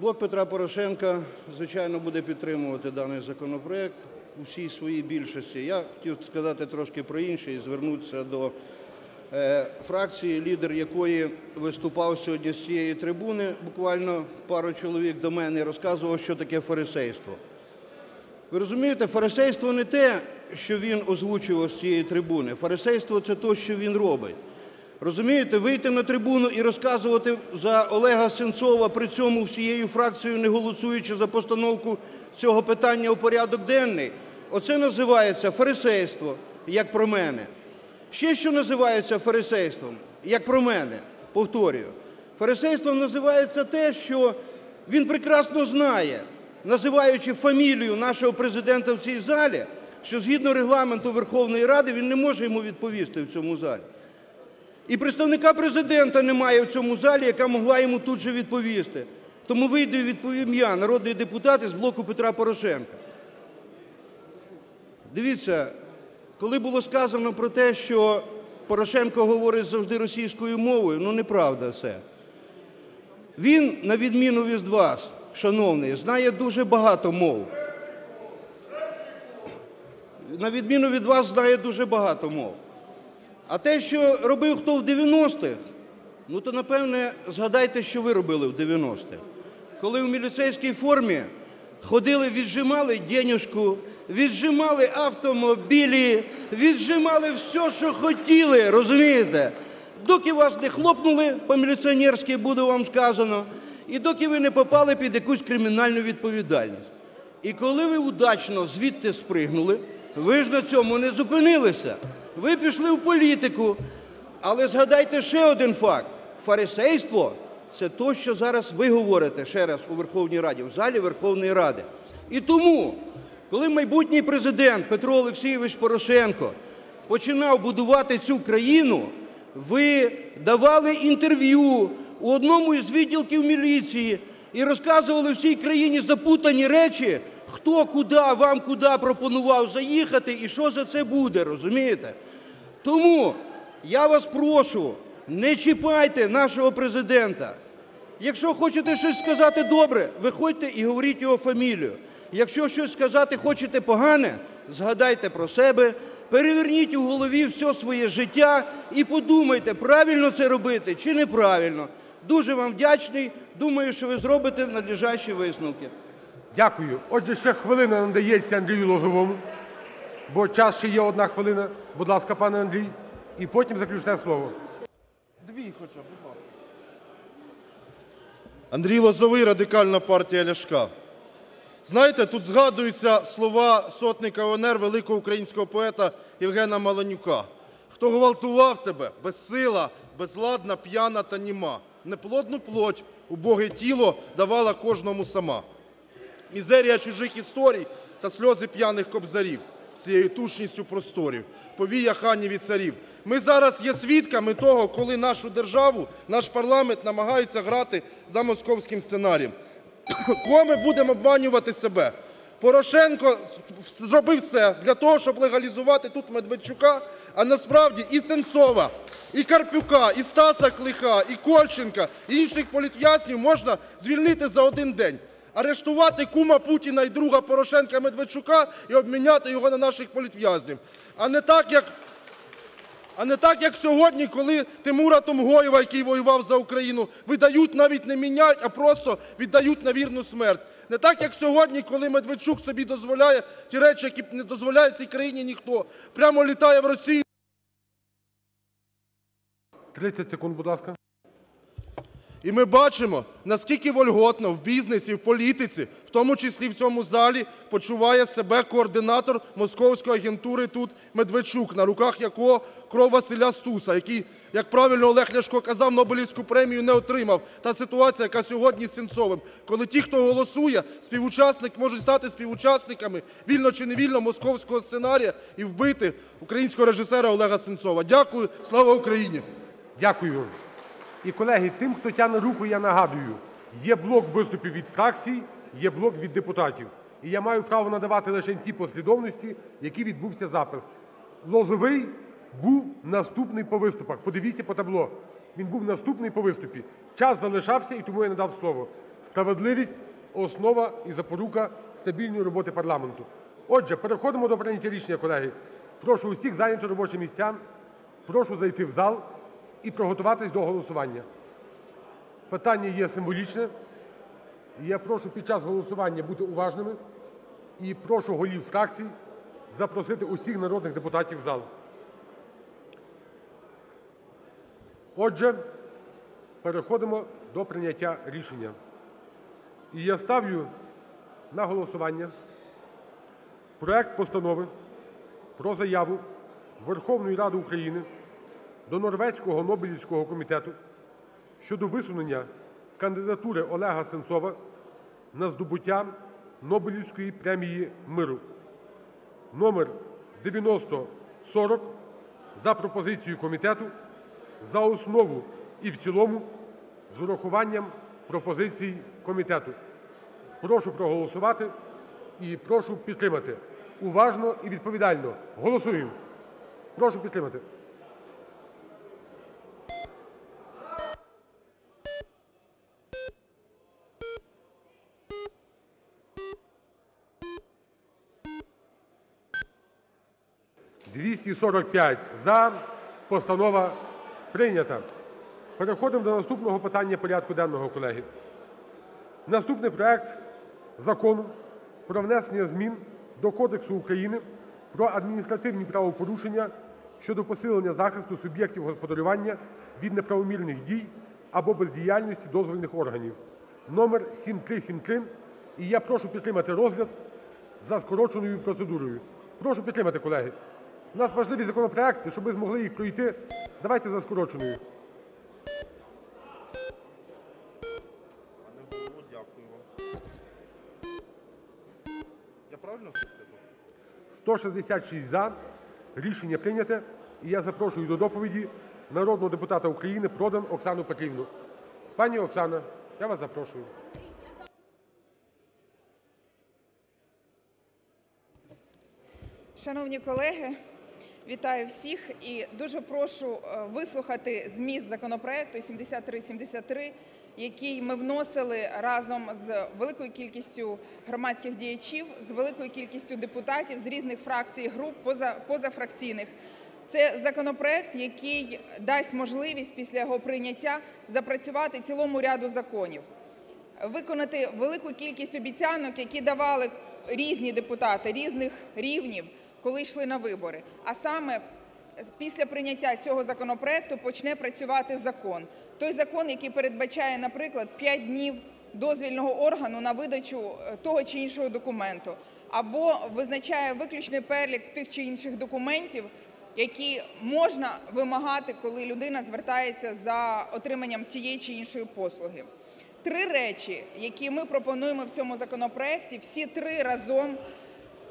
блок Петра Порошенка, звичайно, буде підтримувати даний законопроект у всій своїй більшості. Я хотів сказати трошки про інше і звернутися до е, фракції, лідер якої виступав сьогодні з цієї трибуни, буквально пару чоловік до мене, і розказував, що таке фарисейство. Ви розумієте, фарисейство не те, що він озвучував з цієї трибуни. Фарисейство це те, що він робить. Розумієте, вийти на трибуну і розказувати за Олега Сенцова, при цьому всією фракцією не голосуючи за постановку цього питання у порядок денний, оце називається фарисейство, як про мене. Ще що називається фарисейством, як про мене, повторюю. Фарисейством називається те, що він прекрасно знає, називаючи фамілію нашого президента в цій залі, що згідно регламенту Верховної Ради він не може йому відповісти в цьому залі. І представника президента немає в цьому залі, яка могла йому тут же відповісти. Тому вийду і відповім я, народний депутат із блоку Петра Порошенка. Дивіться, коли було сказано про те, що Порошенко говорить завжди російською мовою, ну неправда це. Він, на відміну від вас, шановний, знає дуже багато мов. На відміну від вас, знає дуже багато мов. А те, що робив хто в 90-х, ну то напевне згадайте, що ви робили в 90-х. Коли в міліцейській формі ходили, віджимали денюжку, віджимали автомобілі, віджимали все, що хотіли, розумієте? Доки вас не хлопнули по-міліціонерськи, буде вам сказано, і доки ви не попали під якусь кримінальну відповідальність. І коли ви удачно звідти спригнули, ви ж на цьому не зупинилися. Ви пішли в політику. Але згадайте ще один факт: фарисейство це то, що зараз ви говорите ще раз у Верховній Раді, в залі Верховної Ради. І тому, коли майбутній президент Петро Олексійович Порошенко починав будувати цю країну, ви давали інтерв'ю у одному із відділків міліції і розказували всій країні запутані речі, хто куди, вам куди пропонував заїхати і що за це буде, розумієте? Тому я вас прошу, не чіпайте нашого президента. Якщо хочете щось сказати добре, виходьте і говоріть його фамілію. Якщо щось сказати хочете погане, згадайте про себе, переверніть у голові все своє життя і подумайте, правильно це робити чи неправильно. Дуже вам вдячний. Думаю, що ви зробите надлежащі висновки. Дякую. Отже, ще хвилина надається Андрію Лозовому, бо час ще є одна хвилина. Будь ласка, пане Андрій. І потім заключне слово. Дві хоча, будь ласка. Андрій Лозовий, Радикальна партія Ляшка. Знаєте, тут згадуються слова сотника ОНР, великого українського поета Євгена Маланюка. Хто гвалтував тебе, безсила, безладна, п'яна та німа. Неплодну плоть, убоге тіло давала кожному сама. Мізерія чужих історій та сльози п'яних кобзарів всією тушністю просторів, повія ханів і царів. Ми зараз є свідками того, коли нашу державу, наш парламент намагаються грати за московським сценарієм. *coughs* Кого ми будемо обманювати себе? Порошенко зробив все для того, щоб легалізувати тут Медведчука, а насправді і Сенцова, і Карпюка, і Стаса Клиха, і Кольченка, і інших політв'язнів можна звільнити за один день. Арештувати кума Путіна і друга Порошенка Медведчука і обміняти його на наших політв'язнів. А не так, як а не так, як сьогодні, коли Тимура Томгоєва, який воював за Україну, видають, навіть не міняють, а просто віддають на вірну смерть. Не так, як сьогодні, коли Медведчук собі дозволяє ті речі, які не дозволяє цій країні ніхто. Прямо літає в Росію. 30 секунд, будь ласка. І ми бачимо, наскільки вольготно в бізнесі, в політиці, в тому числі в цьому залі, почуває себе координатор московської агентури тут Медведчук, на руках якого кров Василя Стуса, який, як правильно Олег Ляшко казав, Нобелівську премію не отримав. Та ситуація, яка сьогодні з Сенцовим, коли ті, хто голосує, співучасник можуть стати співучасниками вільно чи невільно московського сценарія і вбити українського режисера Олега Сенцова. Дякую, слава Україні! Дякую. І, колеги, тим, хто тягне руку, я нагадую, є блок виступів від фракцій, є блок від депутатів. І я маю право надавати лише ті послідовності, які відбувся запис. Лозовий був наступний по виступах. Подивіться по табло. Він був наступний по виступі. Час залишався, і тому я надав слово. Справедливість – основа і запорука стабільної роботи парламенту. Отже, переходимо до прийняття рішення, колеги. Прошу усіх зайняти робочі місця. Прошу зайти в зал і приготуватись до голосування. Питання є символічне. І я прошу під час голосування бути уважними. І прошу голів фракцій запросити усіх народних депутатів в зал. Отже, переходимо до прийняття рішення. І я ставлю на голосування проект Постанови про заяву Верховної Ради України до Норвезького Нобелівського комітету щодо висунення кандидатури Олега Сенцова на здобуття Нобелівської премії миру (№ 9040) за пропозицією комітету за основу і в цілому з урахуванням пропозицій комітету. Прошу проголосувати і прошу підтримати. Уважно і відповідально голосуємо. Прошу підтримати. ...245 за. Постанова прийнята. Переходимо до наступного питання порядку денного, колеги. Наступний проект Закону про внесення змін до Кодексу України про адміністративні правопорушення щодо посилення захисту суб'єктів господарювання від неправомірних дій або бездіяльності дозвільних органів (номер 7373). І я прошу підтримати розгляд за скороченою процедурою. Прошу підтримати, колеги. У нас важливі законопроекти, щоб ми змогли їх пройти. Давайте за скороченою. Правильно все сказав? 166 – за. Рішення прийняте. І я запрошую до доповіді народного депутата України Продан Оксану Петрівну. Пані Оксана, я вас запрошую. Шановні колеги, вітаю всіх і дуже прошу е, вислухати зміст законопроекту 7373, який ми вносили разом з великою кількістю громадських діячів, з великою кількістю депутатів з різних фракцій груп, поза, позафракційних. Це законопроект, який дасть можливість після його прийняття запрацювати цілому ряду законів, виконати велику кількість обіцянок, які давали різні депутати різних рівнів, коли йшли на вибори. А саме після прийняття цього законопроекту почне працювати закон. Той закон, який передбачає, наприклад, 5 днів дозвільного органу на видачу е, того чи іншого документу, або визначає виключний перелік тих чи інших документів, які можна вимагати, коли людина звертається за отриманням тієї чи іншої послуги. Три речі, які ми пропонуємо в цьому законопроекті, всі три разом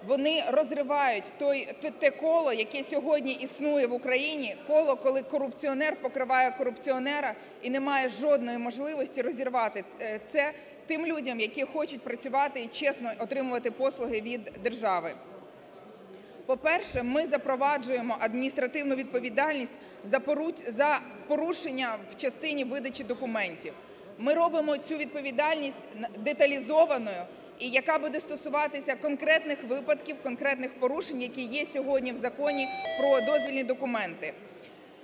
вони розривають той, те, коло, яке сьогодні існує в Україні, коло, коли корупціонер покриває корупціонера і немає жодної можливості розірвати е, це тим людям, які хочуть працювати і чесно отримувати послуги від держави. По-перше, ми запроваджуємо адміністративну відповідальність за пору- порушення в частині видачі документів. Ми робимо цю відповідальність деталізованою і яка буде стосуватися конкретних випадків, конкретних порушень, які є сьогодні в Законі про дозвільні документи.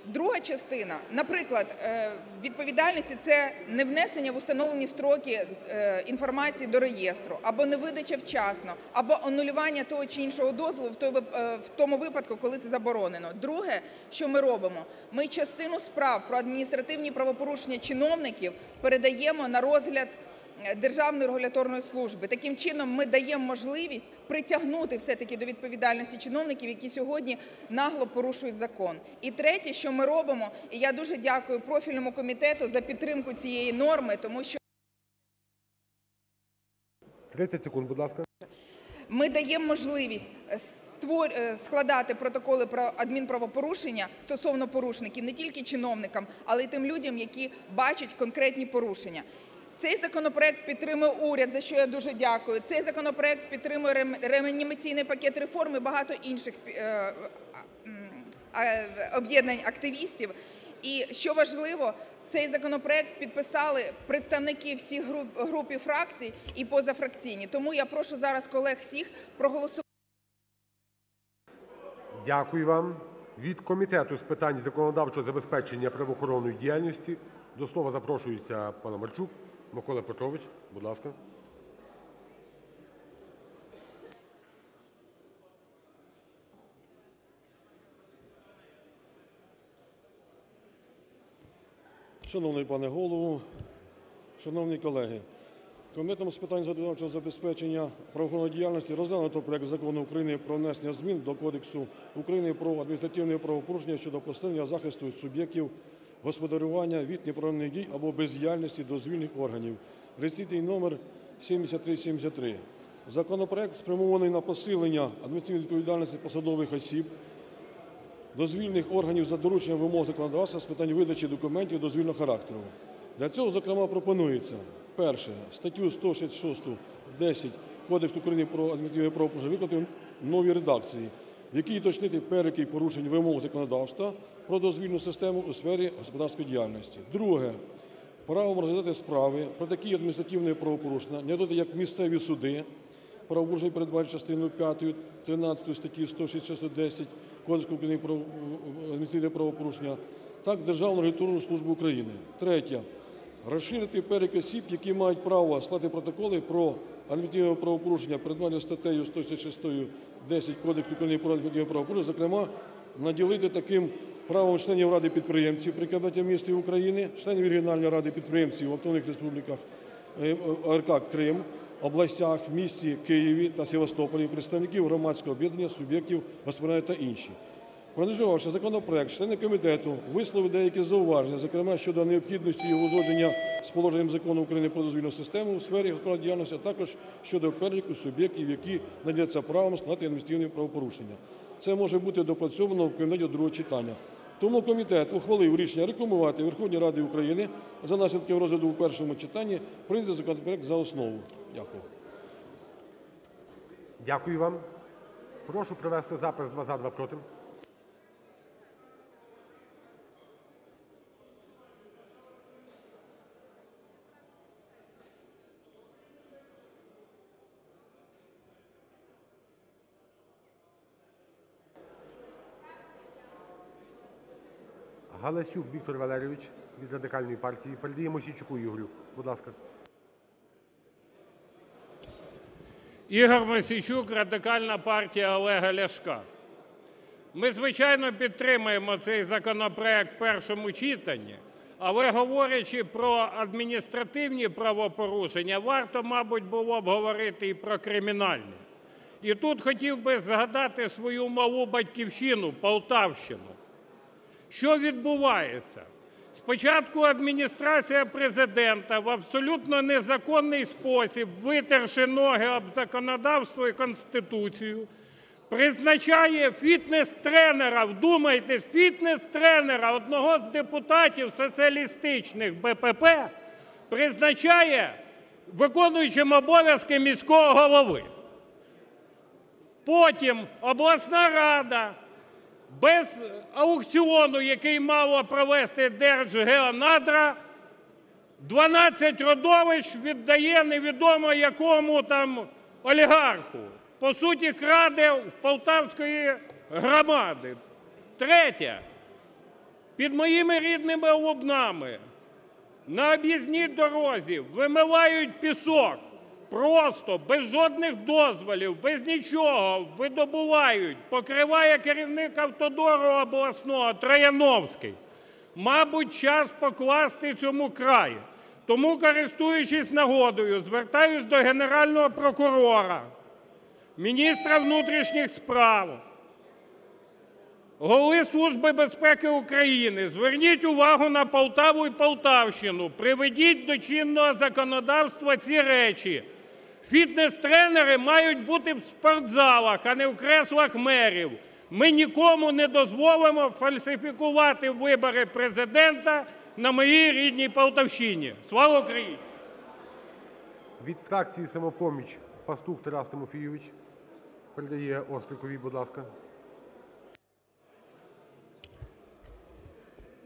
Друга частина, наприклад, е, відповідальності це не внесення в установлені строки е, інформації до реєстру, або невидача вчасно, або анулювання того чи іншого дозволу е, в тому випадку, коли це заборонено. Друге, що ми робимо, ми частину справ про адміністративні правопорушення чиновників передаємо на розгляд Державної регуляторної служби. Таким чином, ми даємо можливість притягнути все-таки до відповідальності чиновників, які сьогодні нагло порушують закон. І третє, що ми робимо, і я дуже дякую профільному комітету за підтримку цієї норми, тому що 30 секунд, будь ласка. ми даємо можливість е, створ- е, складати протоколи про адмінправопорушення стосовно порушників не тільки чиновникам, але й тим людям, які бачать конкретні порушення. Цей законопроект підтримує уряд, за що я дуже дякую. Цей законопроект підтримує реанімаційний пакет реформ і багато інших е, об'єднань активістів. І що важливо, цей законопроект підписали представники всіх груп і фракцій і позафракційні. Тому я прошу зараз колег всіх проголосувати. Дякую вам. Від Комітету з питань законодавчого забезпечення правоохоронної діяльності до слова запрошується Паламарчук Микола Петрович. Будь ласка. Шановний пане голово, шановні колеги, Комітетом з питань законодавчого забезпечення правоохоронної діяльності розглянуто проект закону України про внесення змін до Кодексу України про адміністративне правопорушення щодо посилення захисту суб'єктів господарювання від неправильних дій або бездіяльності дозвільних органів. Реєстраційний номер 7373. Законопроект спрямований на посилення адміністративної відповідальності посадових осіб, дозвільних органів за дорученням вимог законодавства з питань видачі документів дозвільного характеру. Для цього, зокрема, пропонується перше статтю 166 10 Кодексу України про адміністративне правопорушення виклати в новій редакції, в якій уточнити перелік порушень вимог законодавства про дозвільну систему у сфері господарської діяльності. Друге правом розглядати справи про такі адміністративні правопорушення, не додати як місцеві суди, правопорушення передбачено частиною 5, 13 статті 166 Кодексу України про е, адміністративне правопорушення, так Державну регуляторну службу України. Третє. Розширити перелік осіб, які мають право склати протоколи про адміністративне правопорушення, передбачене статтею 166 10 Кодексу України про адміністративне зокрема, наділити таким правом членів Ради підприємців при Кабінеті міністрів України, членів регіональної ради підприємців в автономних республіках РК Крим, областях, місті Києві та Севастополі, представників громадського об'єднання, суб'єктів господарювання та інші. Проаналізувавши законопроект, члени комітету висловили деякі зауваження, зокрема щодо необхідності його узгодження з положенням закону України про дозвільну систему у сфері господарської діяльності, а також щодо переліку суб'єктів, які наділяться правом складати адміністративні правопорушення. Це може бути допрацьовано в комітеті другого читання. Тому комітет ухвалив рішення рекомендувати Верховній Раді України за наслідком розгляду у першому читанні прийняти законопроект за основу. Дякую. Дякую вам. Прошу провести запис два за, два проти. Галасюк Віктор Валерійович від Радикальної партії. Передає Мосійчуку Ігорю. Будь ласка. Ігор Мосійчук, Радикальна партія Олега Ляшка. Ми, звичайно, підтримуємо цей законопроект в першому читанні, але говорячи про адміністративні правопорушення, варто, мабуть, було б говорити і про кримінальні. І тут хотів би згадати свою малу батьківщину Полтавщину. Що відбувається? Спочатку адміністрація президента в абсолютно незаконний спосіб, витерши ноги об законодавство і Конституцію, призначає фітнес-тренера, вдумайтесь, фітнес-тренера одного з депутатів соціалістичних БПП, призначає виконуючим обов'язки міського голови. Потім обласна рада без аукціону, який мало провести Держгеонадра, 12 родовищ віддає невідомо якому там олігарху. По суті, краде в полтавської громади. Третє. під моїми рідними лубнами на об'їзній дорозі вимивають пісок. Просто без жодних дозволів, без нічого видобувають. Покриває керівник автодору обласного Трояновський. Мабуть, час покласти цьому край. Тому, користуючись нагодою, звертаюсь до Генерального прокурора, міністра внутрішніх справ, голови Служби безпеки України. Зверніть увагу на Полтаву і Полтавщину. Приведіть до чинного законодавства ці речі. Фітнес-тренери мають бути в спортзалах, а не в креслах мерів. Ми нікому не дозволимо фальсифікувати вибори президента на моїй рідній Полтавщині. Слава Україні! Від фракції «Самопоміч» Пастух Тарас Тимофійович передає Остріковій, будь ласка.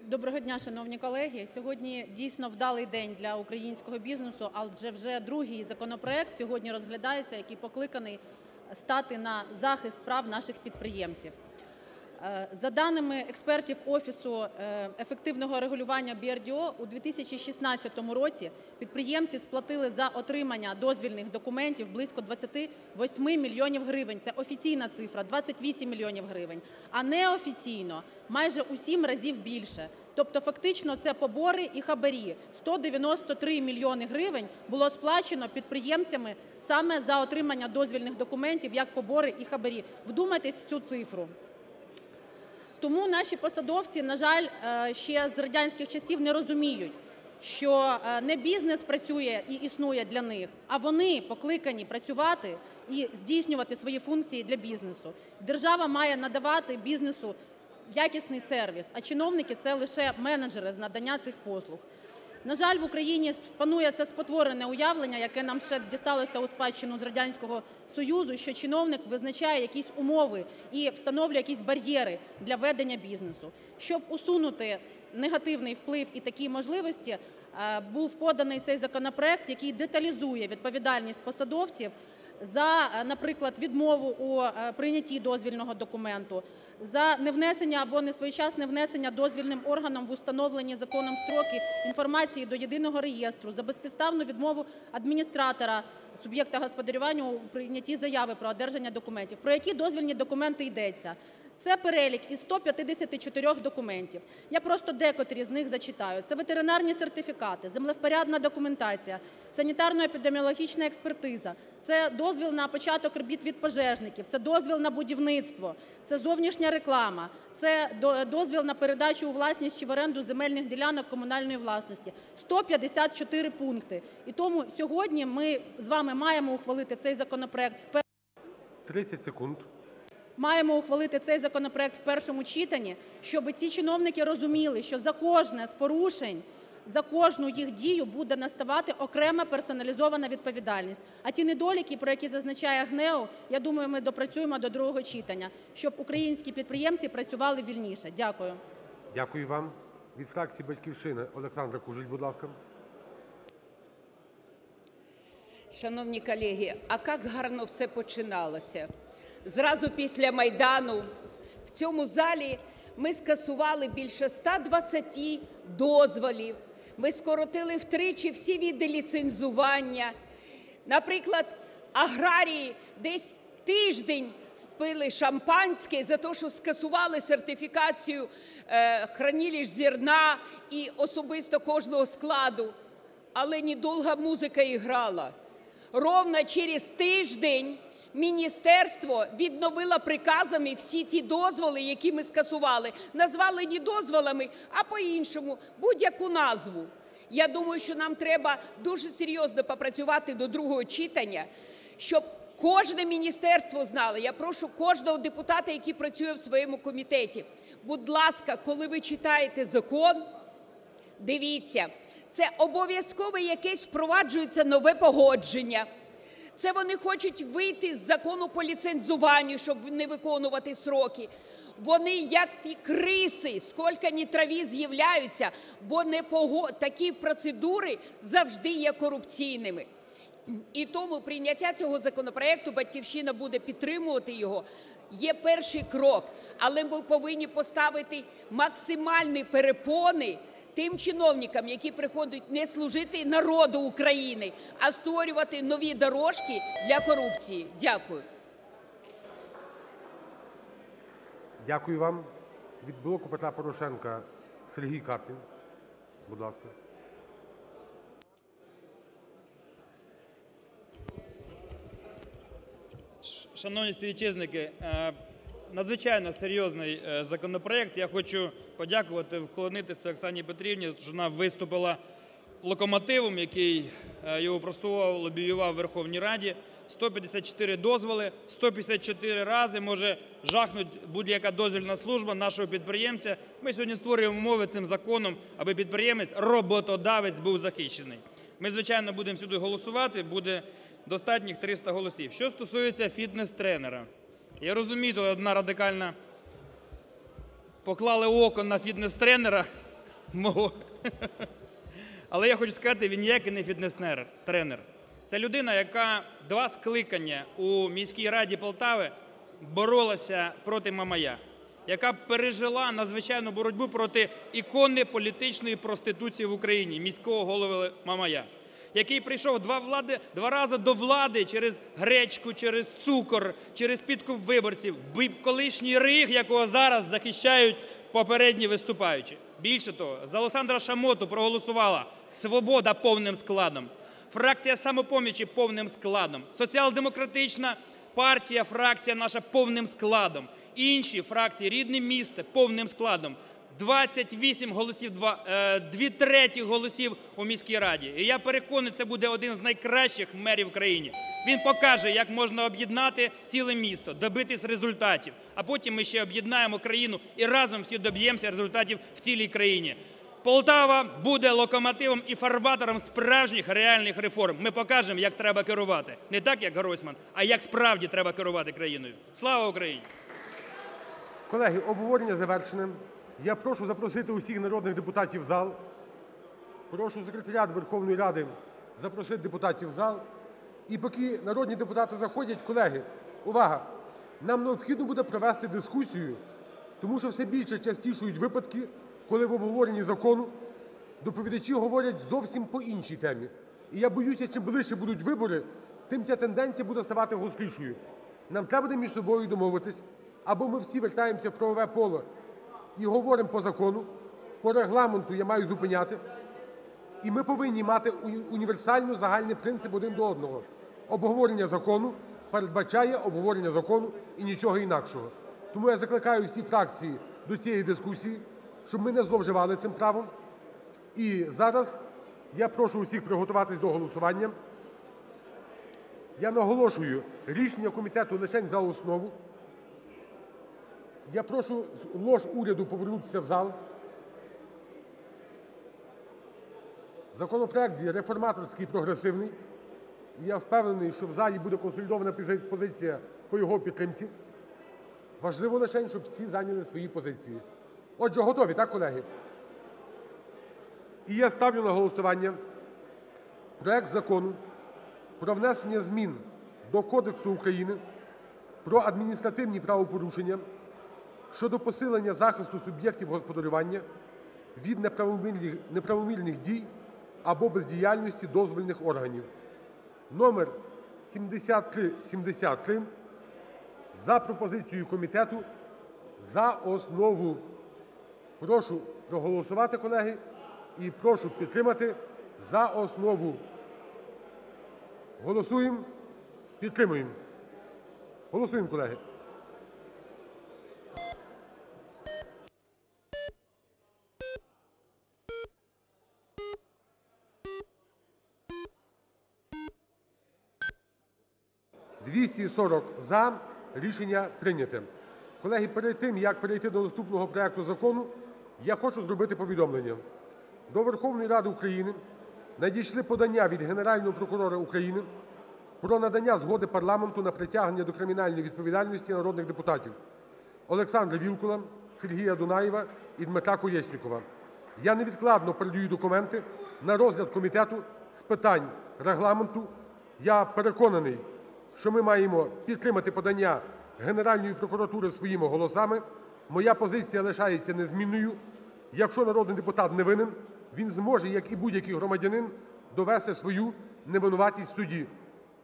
Доброго дня, шановні колеги. Сьогодні дійсно вдалий день для українського бізнесу, адже вже другий законопроект сьогодні розглядається, який покликаний стати на захист прав наших підприємців. Е, За даними експертів Офісу е, ефективного регулювання БРДО, у 2016 році підприємці сплатили за отримання дозвільних документів близько 28 мільйонів гривень. Це офіційна цифра – 28 мільйонів гривень, а неофіційно – майже у 7 разів більше. Тобто фактично це побори і хабарі. 193 мільйони гривень було сплачено підприємцями саме за отримання дозвільних документів як побори і хабарі. Вдумайтесь в цю цифру. Тому наші посадовці, на жаль, е, ще з радянських часів не розуміють, що е, не бізнес працює і існує для них, а вони покликані працювати і здійснювати свої функції для бізнесу. Держава має надавати бізнесу якісний сервіс, а чиновники це лише менеджери з надання цих послуг. На жаль, в Україні панує це спотворене уявлення, яке нам ще дісталося у спадщину з радянського союзу, що чиновник визначає якісь умови і встановлює якісь бар'єри для ведення бізнесу. Щоб усунути негативний вплив і такі можливості, е, був поданий цей законопроект, який деталізує відповідальність посадовців за, е, наприклад, відмову у е, прийнятті дозвільного документу, за невнесення або несвоєчасне внесення дозвільним органом в установлені законом строки інформації до єдиного реєстру, за безпідставну відмову адміністратора суб'єкта господарювання у прийнятті заяви про одержання документів. Про які дозвільні документи йдеться? Це перелік із 154 документів. Я просто декотрі з них зачитаю. Це ветеринарні сертифікати, землевпорядна документація, санітарно-епідеміологічна експертиза, це дозвіл на початок робіт від пожежників, це дозвіл на будівництво, це зовнішня реклама, це дозвіл на передачу у власність чи в оренду земельних ділянок комунальної власності. 154 пункти. І тому сьогодні ми з вами маємо ухвалити цей законопроект в 30 секунд. Маємо ухвалити цей законопроект в першому читанні, щоб ці чиновники розуміли, що за кожне з порушень, за кожну їх дію буде наставати окрема персоналізована відповідальність. А ті недоліки, про які зазначає ГНЕУ, я думаю, ми допрацюємо до другого читання, щоб українські підприємці працювали вільніше. Дякую. Дякую вам. Від фракції «Батьківщина» Олександра Кужель, будь ласка. Шановні колеги, а як гарно все починалося. Зразу після Майдану в цьому залі ми скасували більше 120 дозволів. Ми скоротили втричі всі види ліцензування. Наприклад, аграрії десь тиждень пили шампанське за те, що скасували сертифікацію е, хранилищ зерна і особисто кожного складу. Але недовго музика і грала. Ровно через тиждень міністерство відновило приказами всі ті дозволи, які ми скасували. Назвали не дозволами, а по-іншому, будь-яку назву. Я думаю, що нам треба дуже серйозно попрацювати до другого читання, щоб кожне міністерство знало. Я прошу кожного депутата, який працює в своєму комітеті. Будь ласка, коли ви читаєте закон, дивіться, це обов'язково якесь впроваджується нове погодження. Це вони хочуть вийти з закону по ліцензуванню, щоб не виконувати сроки. Вони, як ті криси, скільки ні траві з'являються, бо не пого... такі процедури завжди є корупційними. І тому прийняття цього законопроекту Батьківщина буде підтримувати його. Є перший крок, але ми повинні поставити максимальні перепони тим чиновникам, які приходять не служити народу України, а створювати нові дорожки для корупції. Дякую. Дякую вам. Від блоку Петра Порошенка Сергій Каплін. Будь ласка. Шановні співвітчизники, е, надзвичайно серйозний е, законопроект. Я хочу подякувати, вклонитися Оксані Петрівні, що вона виступила локомотивом, який е, його просував, лобіював в Верховній Раді. 154 дозволи, 154 рази може жахнути будь-яка дозвільна служба нашого підприємця. Ми сьогодні створюємо умови цим законом, аби підприємець, роботодавець був захищений. Ми, звичайно, будемо сюди голосувати, буде достатніх 300 голосів. Що стосується фітнес-тренера, я розумію, то одна радикальна поклали око на фітнес-тренера мого. Але я хочу сказати, він ніякий не фітнес-тренер. Це людина, яка два скликання у міській раді Полтави боролася проти Мамая, яка пережила надзвичайну боротьбу проти ікони політичної проституції в Україні, міського голови Мамая, який прийшов два, влади, два рази до влади через гречку, через цукор, через підкуп виборців, колишній риг, якого зараз захищають попередні виступаючі. Більше того, за Олександра Шамоту проголосувала «Свобода» повним складом, фракція «Самопомічі» повним складом, Соціал-демократична партія, фракція наша повним складом, інші фракції «Рідне місто» повним складом. 28 голосів, е, дві треті голосів у міській раді. І я переконаний, це буде один з найкращих мерів в країні. Він покаже, як можна об'єднати ціле місто, добитись результатів. А потім ми ще об'єднаємо країну і разом всі доб'ємося результатів в цілій країні. Полтава буде локомотивом і фарватером справжніх реальних реформ. Ми покажемо, як треба керувати. Не так, як Гройсман, а як справді треба керувати країною. Слава Україні! Колеги, обговорення завершене. Я прошу запросити усіх народних депутатів в зал. Прошу секретаріат Верховної Ради запросити депутатів в зал. І поки народні депутати заходять, колеги, увага! Нам необхідно буде провести дискусію, тому що все більше частішують випадки, коли в обговоренні закону доповідачі говорять зовсім по іншій темі. І я боюся, чим ближче будуть вибори, тим ця тенденція буде ставати гострішою. Нам треба буде між собою домовитись, або ми всі вертаємося в правове поле і говоримо по закону, по регламенту я маю зупиняти. І ми повинні мати універсальний загальний принцип один до одного. Обговорення закону передбачає обговорення закону і нічого інакшого. Тому я закликаю всі фракції до цієї дискусії, щоб ми не зловживали цим правом. І зараз я прошу усіх приготуватись до голосування. Я наголошую, рішення комітету лишень за основу. Я прошу лож уряду повернутися в зал. Законопроект є реформаторський і прогресивний. І я впевнений, що в залі буде консолідована позиція по його підтримці. Важливо лише, щоб всі зайняли свої позиції. Отже, готові, так, колеги? І я ставлю на голосування проект Закону про внесення змін до Кодексу України про адміністративні правопорушення щодо посилення захисту суб'єктів господарювання від неправомірних, дій або бездіяльності дозвільних органів (номер 7373) за пропозицією комітету за основу. Прошу проголосувати, колеги, і прошу підтримати за основу. Голосуємо, підтримуємо. Голосуємо, колеги. «240 за». Рішення прийняте. Колеги, перед тим, як перейти до наступного проекту закону, я хочу зробити повідомлення. До Верховної Ради України надійшли подання від Генерального прокурора України про надання згоди парламенту на притягнення до кримінальної відповідальності народних депутатів Олександра Вілкула, Сергія Дунаєва і Дмитра Колєснікова. Я невідкладно передаю документи на розгляд Комітету з питань Регламенту Я переконаний, що ми маємо підтримати подання Генеральної прокуратури своїми голосами. Моя позиція лишається незмінною. Якщо народний депутат не винен, він зможе, як і будь-який громадянин, довести свою невинуватість в суді.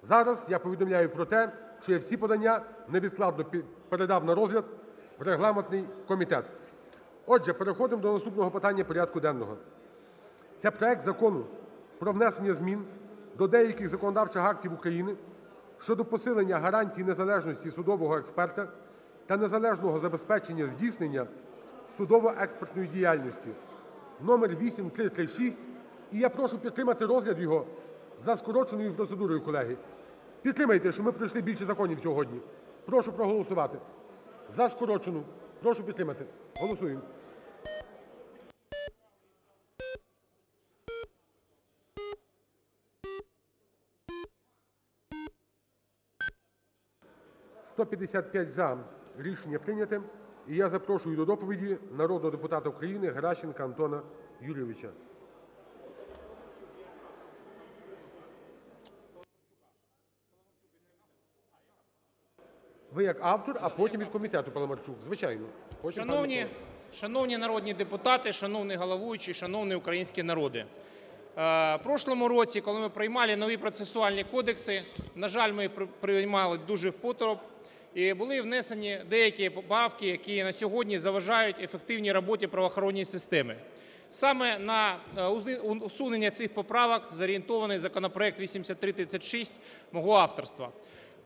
Зараз я повідомляю про те, що я всі подання невідкладно передав на розгляд в регламентний комітет. Отже, переходимо до наступного питання порядку денного. Це проект Закону про внесення змін до деяких законодавчих актів України щодо посилення гарантій незалежності судового експерта та незалежного забезпечення здійснення судово-експертної діяльності (номер 8336). І я прошу підтримати розгляд його за скороченою процедурою, колеги. Підтримайте, щоб ми пройшли більше законів сьогодні. Прошу проголосувати. За скорочену. Прошу підтримати. Голосуємо. За-155 Рішення прийняте. І я запрошую до доповіді народного депутата України Геращенка Антона Юрійовича. Ви як автор, а потім від комітету Паламарчук. Звичайно. Пан Шановні, шановні народні депутати, шановний головуючий, шановний український народи. Е, В прошлому році, коли ми приймали нові процесуальні кодекси, на жаль, ми при- приймали дуже в поторопь, і були внесені деякі поправки, які на сьогодні заважають ефективній роботі правоохоронної системи. Саме на е, усунення цих поправок зорієнтований законопроект 8336 мого авторства.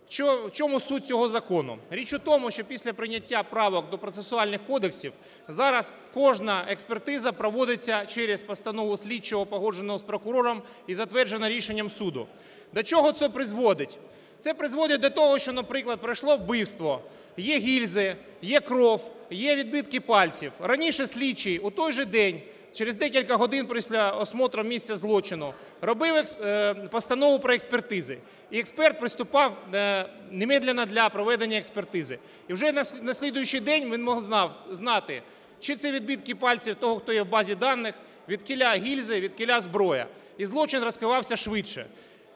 В чому суть цього закону? Річ у тому, що після прийняття правок до процесуальних кодексів зараз кожна експертиза проводиться через постанову слідчого, погодженого з прокурором і затверджена рішенням суду. До чого це призводить? Це призводить до того, що, наприклад, пройшло вбивство, є гільзи, є кров, є відбитки пальців. Раніше слідчий у той же день через декілька годин після осмотру місця злочину робив е, постанову про експертизи. І експерт приступав е, немедленно для проведення експертизи. І вже на слідуючий день він мог знати, чи це відбитки пальців того, хто є в базі даних, від кіля гільзи, від кіля зброя. І злочин розкривався швидше.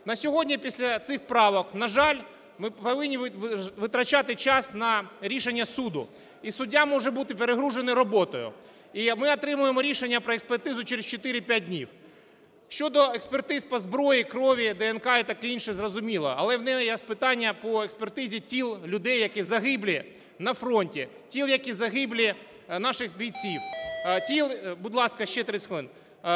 На сьогодні, після цих правок, на жаль, ми повинні ви- ви- витрачати час на рішення суду. І суддя може бути перегружений роботою. І ми отримуємо рішення про експертизу через 4-5 днів. Щодо експертиз по зброї, крові, ДНК і таке інше, зрозуміло. Але в неї є питання по експертизі тіл людей, які загиблі на фронті, тіл, які загиблі е, наших бійців. Е, Тіл, е, будь ласка, ще 30 хвилин. Е,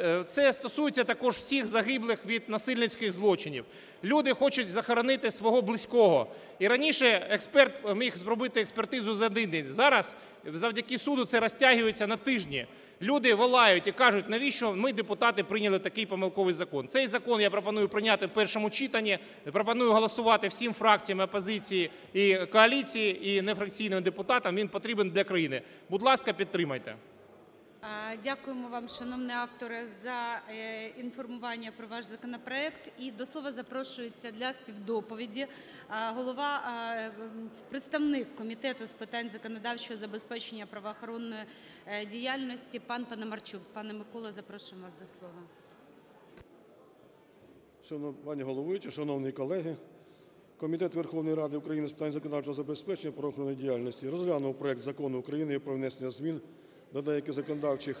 е, Це стосується також всіх загиблих від насильницьких злочинів. Люди хочуть захоронити свого близького. І раніше експерт міг зробити експертизу за один день. Зараз завдяки суду це розтягується на тижні. Люди волають і кажуть, навіщо ми, депутати, прийняли такий помилковий закон. Цей закон я пропоную прийняти в першому читанні. Пропоную голосувати всім фракціям опозиції і коаліції, і нефракційним депутатам. Він потрібен для країни. Будь ласка, підтримайте. Дякуємо вам, шановний авторе, за е, інформування про ваш законопроект. І до слова запрошується для співдоповіді голова, представник комітету з питань законодавчого забезпечення правоохоронної е, діяльності пан Панамарчук. Пане Микола, запрошуємо вас до слова. Шановна пані головуюча, шановні колеги, Комітет Верховної Ради України з питань законодавчого забезпечення правоохоронної діяльності розглянув проект закону України про внесення змін до деяких законодавчих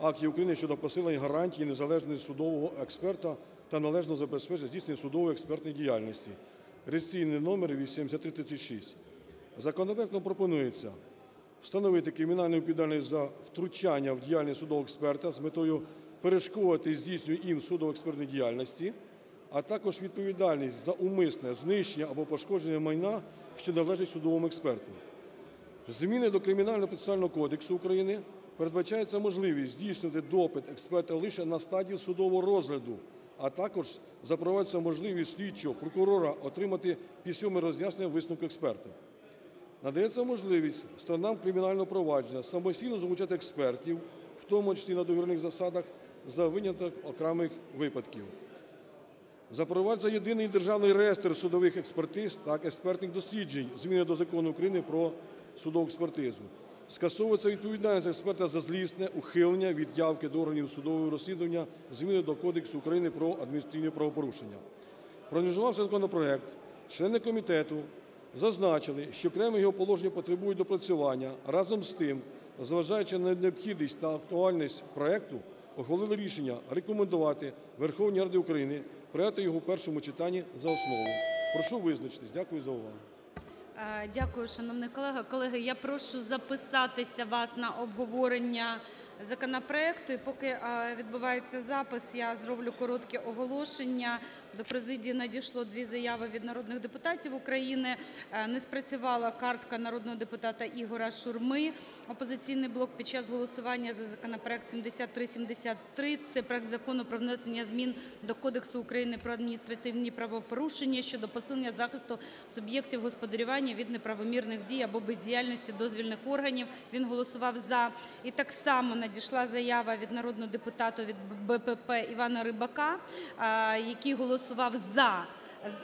актів України щодо посилення гарантій незалежності судового експерта та належного забезпечення здійснення судової експертної діяльності. Реєстраційний номер 8336. Законопроектом пропонується встановити кримінальну відповідальність за втручання в діяльність судового експерта з метою перешкодити здійснювання їм судово-експертної діяльності, а також відповідальність за умисне знищення або пошкодження майна, що належить судовому експерту. Зміни до Кримінального процесуального кодексу України передбачається можливість здійснити допит експерта лише на стадії судового розгляду, а також запроваджується можливість слідчого прокурора отримати письмове роз'яснення висновку експерта. Надається можливість сторонам кримінального провадження самостійно залучати експертів, в тому числі на довірних засадах, за виняток окремих випадків. Запроваджується єдиний державний реєстр судових експертиз та експертних досліджень, зміни до закону України про судову експертизу. Скасовується відповідальність експерта за злісне ухилення від явки до органів судового розслідування, зміни до Кодексу України про адміністративні правопорушення. Проаналізувавши законопроект, члени комітету зазначили, що окремі його положення потребують допрацювання. Разом з тим, зважаючи на необхідність та актуальність проекту, ухвалили рішення рекомендувати Верховній Раді України прийняти його в першому читанні за основу. Прошу визначитись. Дякую за увагу. Е, Дякую, шановний колего. Колеги, я прошу записатися вас на обговорення законопроекту. І поки е, відбувається запис, я зроблю коротке оголошення. До президії надійшло дві заяви від народних депутатів України. Е, Не спрацювала картка народного депутата Ігора Шурми. Опозиційний блок під час голосування за законопроект 7373. Це проект закону про внесення змін до Кодексу України про адміністративні правопорушення щодо посилення захисту суб'єктів господарювання від неправомірних дій або бездіяльності дозвільних органів. Він голосував за. І так само надійшла заява від народного депутата від БПП Івана Рибака, який голосував за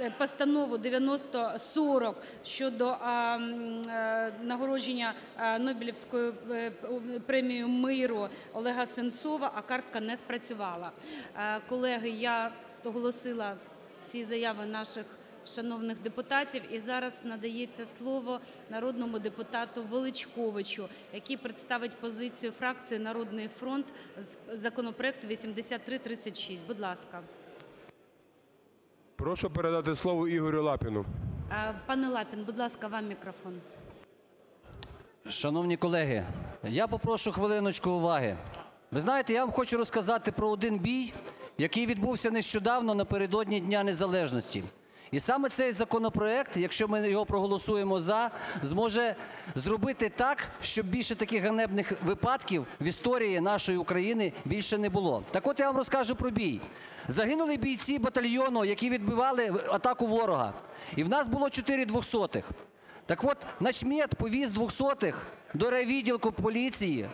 е, постанову 9040 щодо е, нагородження е, Нобелівською премією миру Олега Сенцова, а картка не спрацювала. Колеги, я оголосила ці заяви наших шановних депутатів. І зараз надається слово народному депутату Величковичу, який представить позицію фракції "Народний фронт" законопроекту 8336. Будь ласка. Прошу передати слово Ігорю Лапіну. Е, Пане Лапін, будь ласка, вам мікрофон. Шановні колеги, я попрошу хвилиночку уваги. Ви знаєте, я вам хочу розказати про один бій, який відбувся нещодавно напередодні Дня Незалежності. І саме цей законопроект, якщо ми його проголосуємо "за", зможе зробити так, щоб більше таких ганебних випадків в історії нашої України більше не було. Так от я вам розкажу про бій. Загинули бійці батальйону, які відбивали атаку ворога. І в нас було 4 двохсотих. Так от, начмет повіз двохсотих до райвідділку поліції.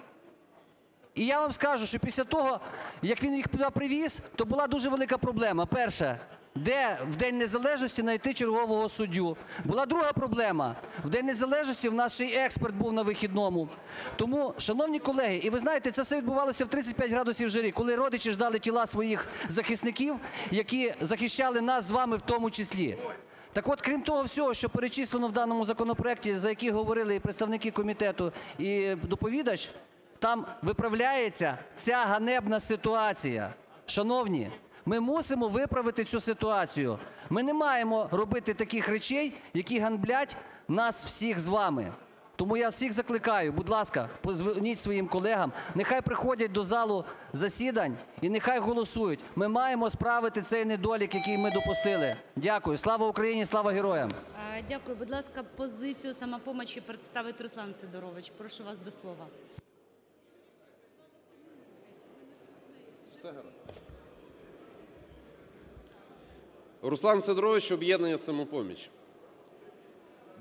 І я вам скажу, що після того, як він їх туди привіз, то була дуже велика проблема. Перша, де в День Незалежності знайти чергового суддю. Була друга проблема. В День Незалежності в нас ще й експерт був на вихідному. Тому, шановні колеги, і ви знаєте, це все відбувалося в 35 градусів жарі, коли родичі ждали тіла своїх захисників, які захищали нас з вами в тому числі. Так от, крім того всього, що перечислено в даному законопроекті, за який говорили і представники комітету, і доповідач, там виправляється ця ганебна ситуація. Шановні, ми мусимо виправити цю ситуацію. Ми не маємо робити таких речей, які ганьблять нас всіх з вами. Тому я всіх закликаю, будь ласка, подзвоніть своїм колегам, нехай приходять до залу засідань і нехай голосують. Ми маємо справити цей недолік, який ми допустили. Дякую. Слава Україні, слава героям! Е, Дякую. Будь ласка, позицію "Самопомочі" представить Руслан Сидорович. Прошу вас до слова. Руслан Сидорович, об'єднання «Самопоміч».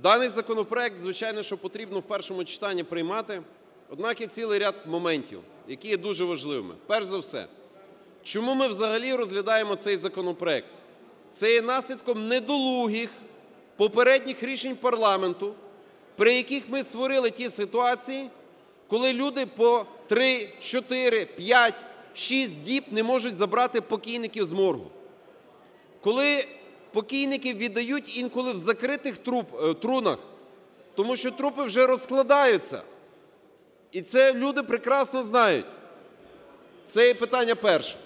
Даний законопроект, звичайно, що потрібно в першому читанні приймати, однак є цілий ряд моментів, які є дуже важливими. Перш за все, чому ми взагалі розглядаємо цей законопроект? Це є наслідком недолугих попередніх рішень парламенту, при яких ми створили ті ситуації, коли люди по 3, 4, 5, 6 діб не можуть забрати покійників з моргу. Коли покійників віддають інколи в закритих труп, е, трунах, тому що трупи вже розкладаються. І це люди прекрасно знають. Це є питання перше.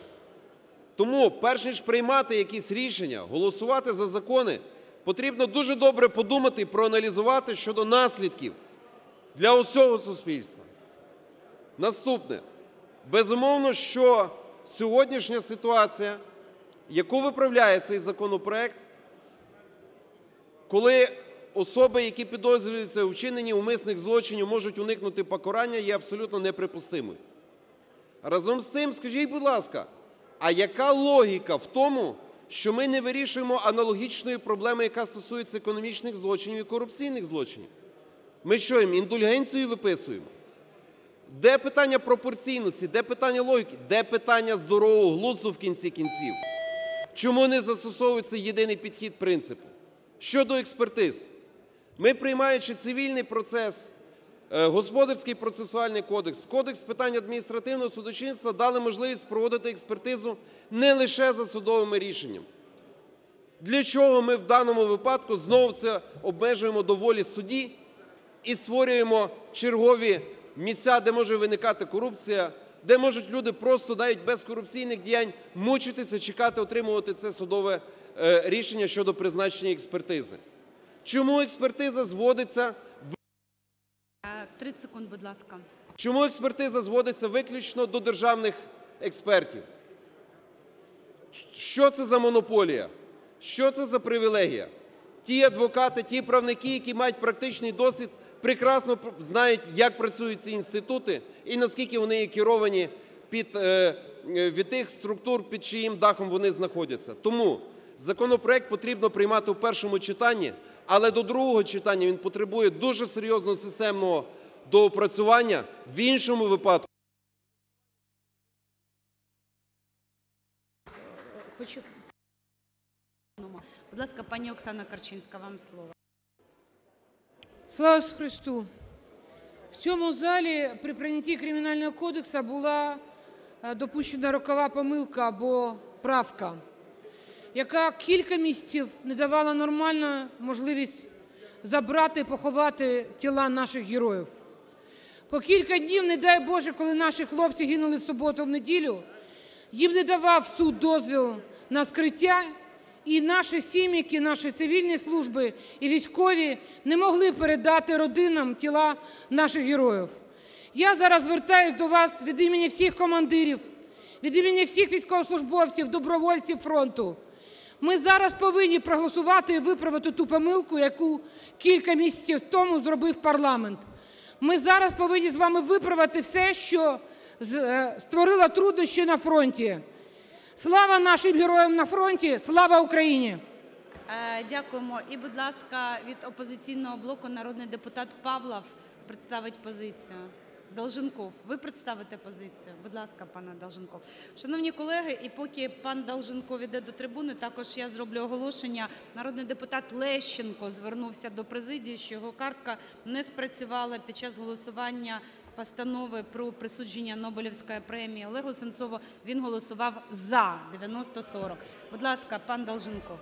Тому, перш ніж приймати якісь рішення, голосувати за закони, потрібно дуже добре подумати і проаналізувати щодо наслідків для усього суспільства. Наступне. Безумовно, що сьогоднішня ситуація, яку виправляє цей законопроект, коли особи, які підозрюються у вчиненні умисних злочинів, можуть уникнути покарання, є абсолютно неприпустимою. Разом з тим, скажіть, будь ласка, а яка логіка в тому, що ми не вирішуємо аналогічної проблеми, яка стосується економічних злочинів і корупційних злочинів? Ми що їм індульгенцію виписуємо? Де питання пропорційності, де питання логіки, де питання здорового глузду в кінці кінців? Чому не застосовується єдиний підхід принципу? Щодо експертиз. Ми, приймаючи цивільний процес, е, Господарський процесуальний кодекс, Кодекс питань адміністративного судочинства дали можливість проводити експертизу не лише за судовими рішеннями. Для чого ми в даному випадку знову це обмежуємо до волі судді і створюємо чергові місця, де може виникати корупція, де можуть люди просто навіть без корупційних діянь мучитися, чекати, отримувати це судове е, рішення щодо призначення експертизи. Чому експертиза зводиться Е, 30 секунд, будь ласка. Чому експертиза зводиться виключно до державних експертів? Що це за монополія? Що це за привілегія? Ті адвокати, ті правники, які мають практичний досвід, прекрасно знають, як працюють ці інститути і наскільки вони є керовані е, е, від тих структур, під чиїм дахом вони знаходяться. Тому законопроект потрібно приймати в першому читанні, але до другого читання він потребує дуже серйозного системного доопрацювання. В іншому випадку Будь ласка, пані Оксана Карчинська, вам слово. Слава Христу! В цьому залі при прийнятті Кримінального кодексу була е, допущена рокова помилка або правка, яка кілька місяців не давала нормально можливість забрати і поховати тіла наших героїв. По кілька днів, не дай Боже, коли наші хлопці гинули в суботу в неділю, їм не давав суд дозвіл на скриття, і наші сім'ї, наші цивільні служби і військові не могли передати родинам тіла наших героїв. Я зараз звертаюся до вас від імені всіх командирів, від імені всіх військовослужбовців, добровольців фронту. Ми зараз повинні проголосувати і виправити ту помилку, яку кілька місяців тому зробив парламент. Ми зараз повинні з вами виправити все, що е, створило труднощі на фронті. Слава нашим героям на фронті! Слава Україні! Е, Дякуємо. І, будь ласка, від опозиційного блоку народний депутат Павлов представить позицію. Долженков, ви представите позицію? Будь ласка, пане Долженков. Шановні колеги, і поки пан Долженков іде до трибуни, також я зроблю оголошення. Народний депутат Лещенко звернувся до президії, що його картка не спрацювала під час голосування постанови про присудження Нобелівської премії Олегу Сенцову. Він голосував за 90-40. Будь ласка, пан Долженков.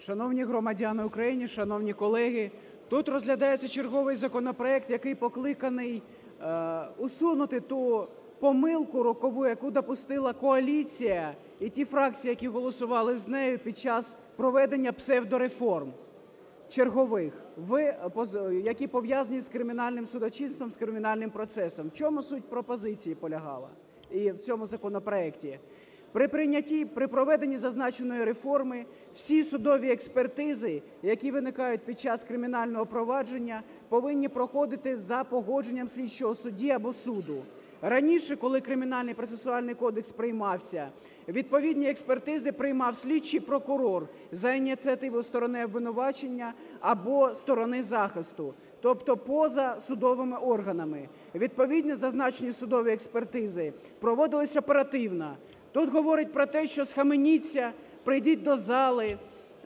Шановні громадяни України, шановні колеги, тут розглядається черговий законопроект, який покликаний е, усунути ту помилку рокову, яку допустила коаліція і ті фракції, які голосували з нею під час проведення псевдореформ чергових, ви, поз- які пов'язані з кримінальним судочинством, з кримінальним процесом. В чому суть пропозиції полягала і в цьому законопроекті? При прийнятті, при проведенні зазначеної реформи всі судові експертизи, які виникають під час кримінального провадження, повинні проходити за погодженням слідчого судді або суду. Раніше, коли кримінальний процесуальний кодекс приймався, відповідні експертизи приймав слідчий прокурор за ініціативою сторони обвинувачення або сторони захисту, тобто поза судовими органами. Відповідно, зазначені судові експертизи проводились оперативно. Тут говорить про те, що схаменіться, прийдіть до зали,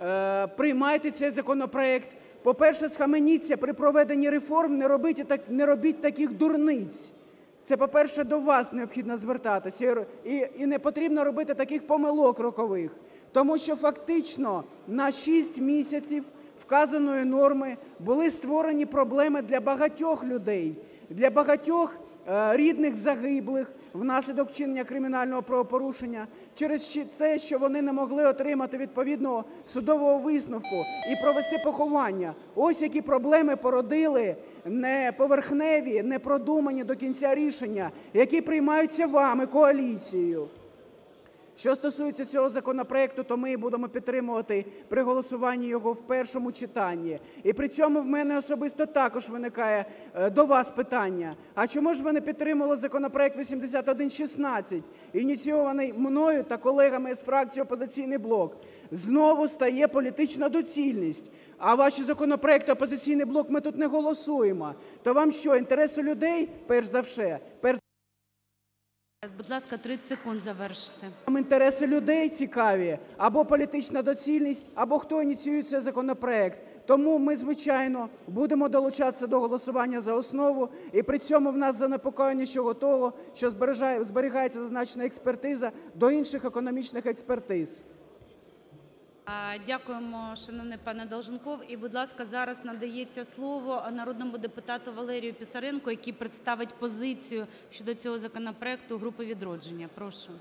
е, приймайте цей законопроект. По-перше, схаменіться при проведенні реформ, не робіть, не робіть таких дурниць. Це, по-перше, до вас необхідно звертатися. І, і не потрібно робити таких помилок рокових. Тому що фактично на 6 місяців вказаної норми були створені проблеми для багатьох людей, для багатьох е, рідних загиблих внаслідок вчинення кримінального правопорушення через те, що вони не могли отримати відповідного судового висновку і провести поховання. Ось які проблеми породили не поверхневі, не продумані до кінця рішення, які приймаються вами, коаліцією. Що стосується цього законопроекту, то ми будемо підтримувати при голосуванні його в першому читанні. І при цьому в мене особисто також виникає е, до вас питання: а чому ж ви не підтримали законопроект 8116, ініційований мною та колегами з фракції Опозиційний блок? Знову стає політична доцільність. А ваші законопроекти опозиційний блок ми тут не голосуємо. То вам що, інтереси людей, перш за все, перш Будь ласка, 30 секунд завершити. Нам інтереси людей цікаві, або політична доцільність, або хто ініціює цей законопроект. Тому ми, звичайно, будемо долучатися до голосування за основу, і при цьому в нас занепокоєння щодо того, що зберігається зазначена експертиза до інших економічних експертиз. Дякуємо, шановний пане Долженков. І, будь ласка, зараз надається слово народному депутату Валерію Писаренку, який представить позицію щодо цього законопроекту групи «Відродження». Прошу.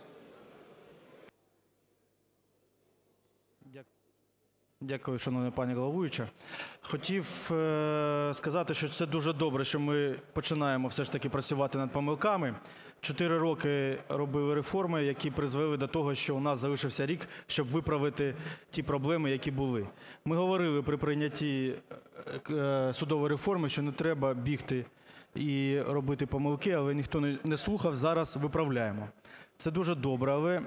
Дякую, шановна пані головуюча. Хотів е, сказати, що це дуже добре, що ми починаємо все ж таки працювати над помилками. Чотири роки робили реформи, які призвели до того, що у нас залишився рік, щоб виправити ті проблеми, які були. Ми говорили при прийнятті е, е, судової реформи, що не треба бігти і робити помилки, але ніхто не, слухав. Зараз виправляємо. Це дуже добре, але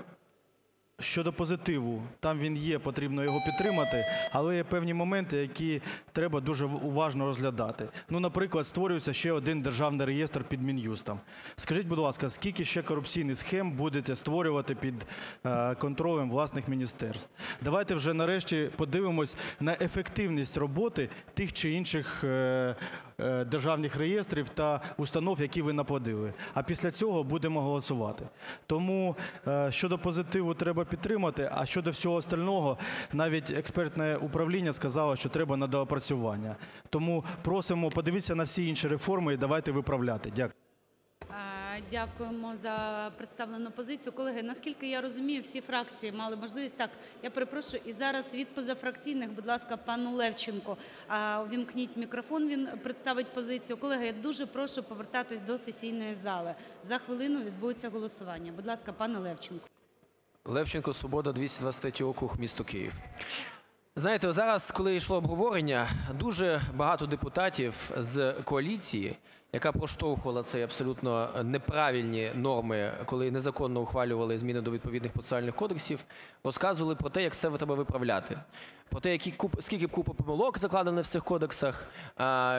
Щодо позитиву, там він є, потрібно його підтримати, але є певні моменти, які треба дуже уважно розглядати. Ну, наприклад, створюється ще один державний реєстр під Мін'юстом. Скажіть, будь ласка, скільки ще корупційних схем будете створювати під е, контролем власних міністерств? Давайте вже нарешті подивимось на ефективність роботи тих чи інших е, е, державних реєстрів та установ, які ви наплодили. А після цього будемо голосувати. Тому щодо позитиву треба підтримати, а щодо всього остального, навіть експертне управління сказало, що треба на доопрацювання. Тому просимо подивитися на всі інші реформи і давайте виправляти. Дякую. Дякуємо за представлену позицію. Колеги, наскільки я розумію, всі фракції мали можливість. Так, я перепрошую. І зараз від позафракційних, будь ласка, пану Левченку. А, Увімкніть мікрофон, він представить позицію. Колеги, я дуже прошу повертатись до сесійної зали. За хвилину відбудеться голосування. Будь ласка, пане Левченко. Левченко, «Свобода», 223 округ, місто Київ. Знаєте, зараз, коли йшло обговорення, дуже багато депутатів з коаліції, яка проштовхувала ці абсолютно неправильні норми, коли незаконно ухвалювали зміни до відповідних процесуальних кодексів, розказували про те, як це треба виправляти. Про те, які куп, скільки купа помилок закладено в цих кодексах,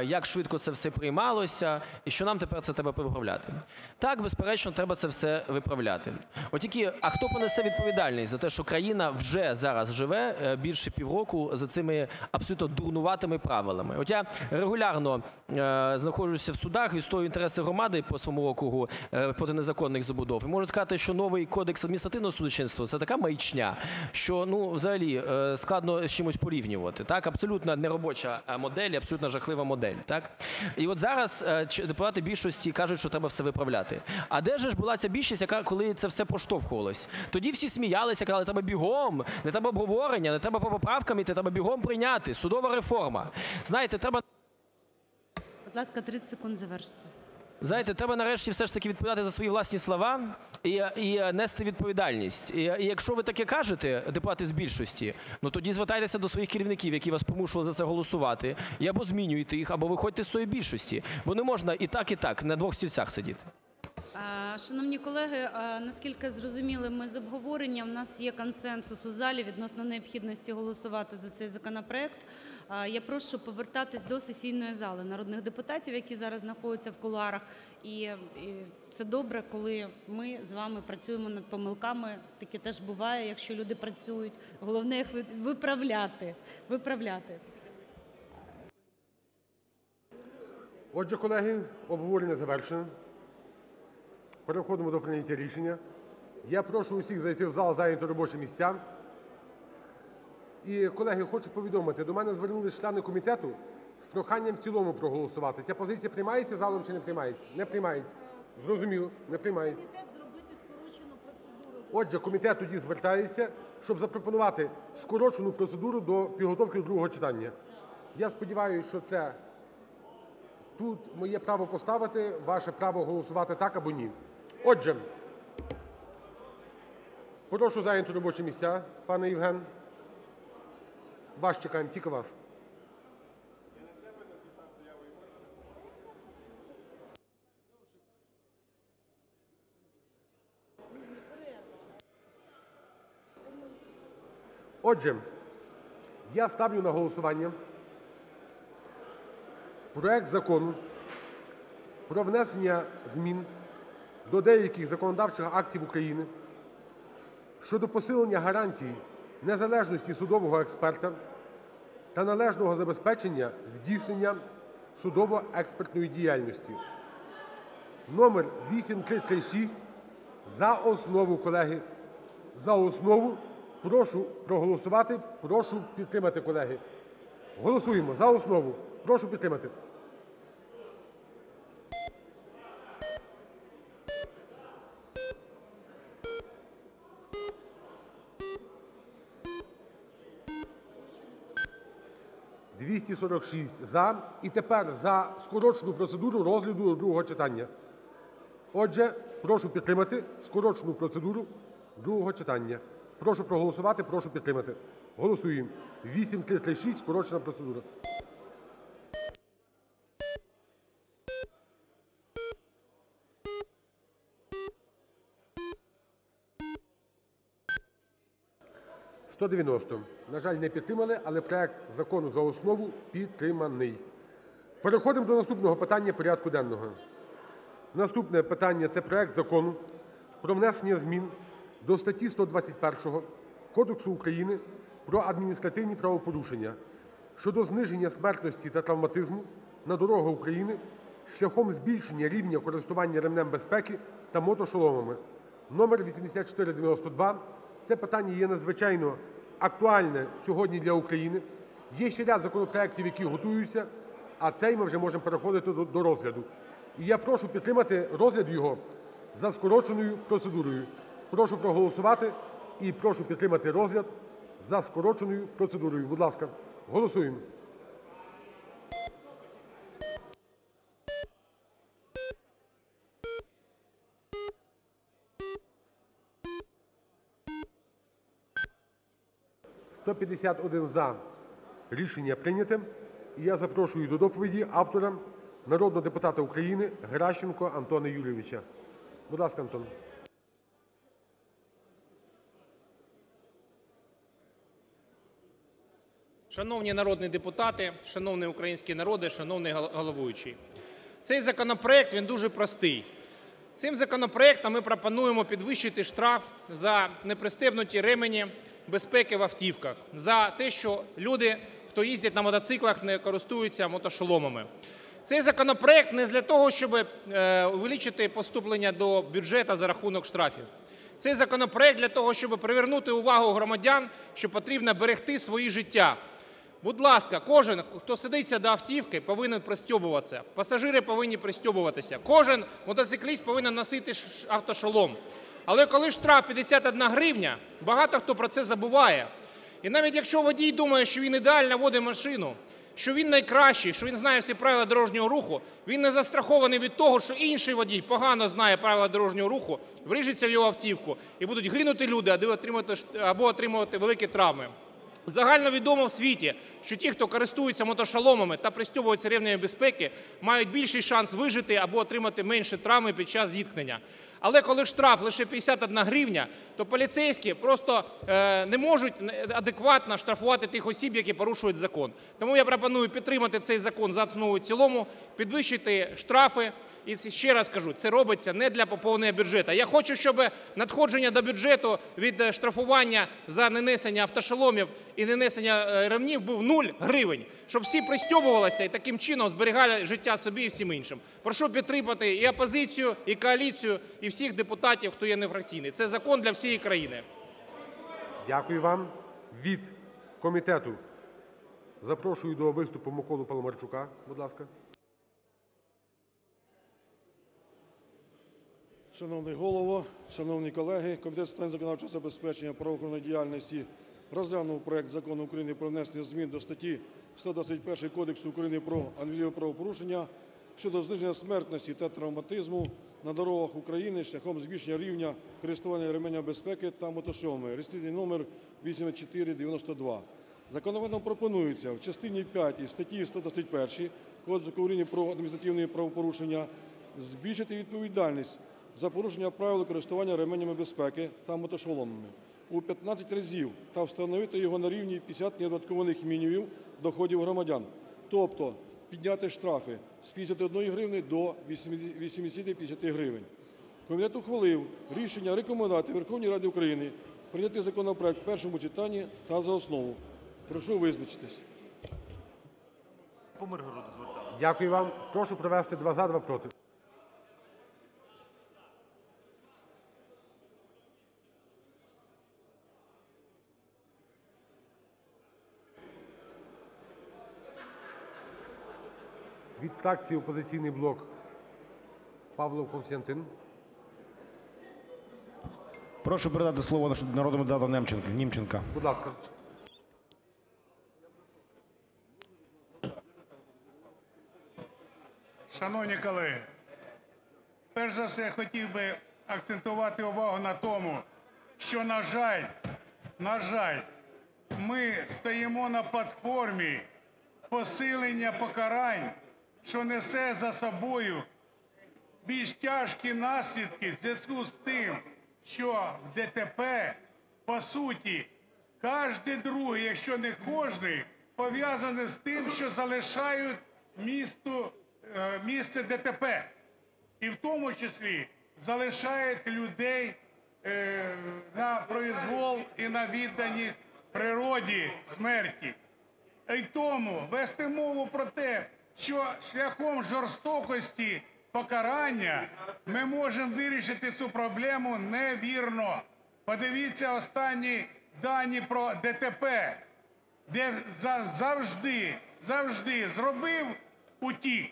як швидко це все приймалося, і що нам тепер це треба виправляти. Так, безперечно, треба це все виправляти. От тільки, а хто понесе відповідальність за те, що країна вже зараз живе е, більше півроку за цими абсолютно дурнуватими правилами? От я регулярно е, знаходжуся в судах, відстоюю інтереси громади по своєму округу е, проти незаконних забудов. І можу сказати, що новий кодекс адміністративного судочинства – це така маячня, що ну взагалі складно з чимось порівнювати. Так, абсолютно неробоча е, модель, абсолютно жахлива модель. Так, і от зараз е, депутати більшості кажуть, що треба все виправляти. А де ж була ця більшість, яка коли це все проштовхувалось? Тоді всі сміялися, казали, треба бігом, не треба обговорення, не треба по поправкам іти, треба бігом прийняти. Судова реформа. Знаєте, треба. Будь ласка, 30 секунд завершити. Знаєте, треба нарешті все ж таки відповідати за свої власні слова і, і нести відповідальність. І, і якщо ви таке кажете, депутати з більшості, ну тоді звертайтеся до своїх керівників, які вас примушували за це голосувати, і або змінюйте їх, або виходьте з своєї більшості. Бо не можна і так, і так на двох стільцях сидіти. А, Шановні колеги, наскільки зрозуміли ми з обговорення, у нас є консенсус у залі відносно необхідності голосувати за цей законопроект. Я прошу повертатись до сесійної зали народних депутатів, які зараз знаходяться в кулуарах. І це добре, коли ми з вами працюємо над помилками. Таке теж буває, якщо люди працюють. Головне їх виправляти. Виправляти. Отже, колеги, обговорення завершено. Переходимо до прийняття рішення. Я прошу усіх зайти в зал, зайняти робочі місця. І, колеги, хочу повідомити, до мене звернулися члени комітету з проханням в цілому проголосувати. Ця позиція приймається залом чи не приймається? Не приймається. Зрозуміло, не приймається. Отже, комітет тоді звертається, щоб запропонувати скорочену процедуру до підготовки до другого читання. Я сподіваюся, що це тут моє право поставити, ваше право голосувати так або ні. Отже, прошу зайняти робочі місця, пане Євген. Вас чекаємо, тільки вас. Отже, я ставлю на голосування проект Закону про внесення змін до деяких законодавчих актів України щодо посилення гарантій незалежності судового експерта та належного забезпечення здійснення судово-експертної діяльності (номер 8336) за основу, колеги, за основу Прошу проголосувати, прошу підтримати, колеги. Голосуємо за основу. Прошу підтримати. «246 за». І тепер за скорочену процедуру розгляду до другого читання. Отже, прошу підтримати скорочену процедуру другого читання. Прошу проголосувати, прошу підтримати. Голосуємо. 8336 скорочена процедура. «190». На жаль, не підтримали, але проект закону за основу підтриманий. Переходимо до наступного питання порядку денного. Наступне питання – це проект Закону про внесення змін до статті 121 Кодексу України про адміністративні правопорушення щодо зниження смертності та травматизму на дорогах України шляхом збільшення рівня користування ремнем безпеки та мотошоломами (№ 8492). Це питання є надзвичайно актуальне сьогодні для України. Є ще ряд законопроектів, які готуються, а цей ми вже можемо переходити до розгляду. І я прошу підтримати розгляд його за скороченою процедурою. Прошу проголосувати і прошу підтримати розгляд за скороченою процедурою. Будь ласка, голосуємо. «151 за». Рішення прийняте. І я запрошую до доповіді автора народного депутата України Геращенко Антона Юрійовича. Будь ласка, Антон. Шановні народні депутати, шановний український народе, шановний головуючий. Цей законопроект, він дуже простий. Цим законопроектом ми пропонуємо підвищити штраф за непристебнуті ремені безпеки в автівках, за те, що люди, хто їздять на мотоциклах, не користуються мотошоломами. Цей законопроект не для того, щоб е, увеличити поступлення до бюджету за рахунок штрафів. Цей законопроект для того, щоб привернути увагу громадян, що потрібно берегти свої життя. Будь ласка, кожен, хто сидиться до автівки, повинен пристьобуватися. Пасажири повинні пристьобуватися. Кожен мотоцикліст повинен носити автошолом. Але коли штраф 51 гривня, багато хто про це забуває. І навіть якщо водій думає, що він ідеально водить машину, що він найкращий, що він знає всі правила дорожнього руху, він не застрахований від того, що інший водій погано знає правила дорожнього руху, вріжеться в його автівку і будуть гинути люди або отримувати, великі травми. Загальновідомо в світі, що ті, хто користуються мотошоломами та пристьобуються ремнями безпеки, мають більший шанс вижити або отримати менше травми під час зіткнення. Але коли штраф лише 51 гривня, то поліцейські просто е, не можуть адекватно штрафувати тих осіб, які порушують закон. Тому я пропоную підтримати цей закон за основу і цілому, підвищити штрафи. І ще раз кажу, це робиться не для поповнення бюджету. Я хочу, щоб надходження до бюджету від е, штрафування за ненесення автошоломів і ненесення е, ремнів був 0 гривень, щоб всі пристьобувалися і таким чином зберігали життя собі і всім іншим. Прошу підтримати і опозицію, і коаліцію, і всіх депутатів, хто є нефракційний. Це закон для всієї країни. Дякую вам. Від комітету запрошую до виступу Миколу Паламарчука. Будь ласка. Шановний голово, шановні колеги, Комітет з питань законодавчого забезпечення правоохоронної діяльності розглянув проект Закону України про внесення змін до статті 121 Кодексу України про адміністративні правопорушення щодо зниження смертності та травматизму на дорогах України шляхом збільшення рівня користування ременями безпеки та мотошоломами (реєстраційний номер 8492). Законопроектом пропонується в частині 5 статті 121 Кодексу України про адміністративні правопорушення збільшити відповідальність за порушення правил користування ременями безпеки та мотошоломами у 15 разів та встановити його на рівні 50 неоподаткованих мінімумів доходів громадян, тобто підняти штрафи з 51 гривни до 80-50 гривень. Комітет ухвалив рішення рекомендувати Верховній Раді України прийняти законопроект в першому читанні та за основу. Прошу визначитись. Дякую вам. Прошу провести два за, два проти. Фракції "Опозиційний блок" Павлов Костянтин. Прошу передати слово народному депутату Немченку- Німченка. Будь ласка. Шановні колеги, перш за все, я хотів би акцентувати увагу на тому, що, на жаль, на жаль, ми стоїмо на платформі посилення покарань, що несе за собою більш тяжкі наслідки в зв'язку з тим, що в ДТП, по суті, кожен другий, якщо не кожний, пов'язаний з тим, що залишають місту, е, місце ДТП. І в тому числі залишають людей е, на произвол і на відданість природі смерті. І тому вести мову про те, що шляхом жорстокості покарання ми можемо вирішити цю проблему невірно. Подивіться останні дані про ДТП, де завжди, завжди зробив утік,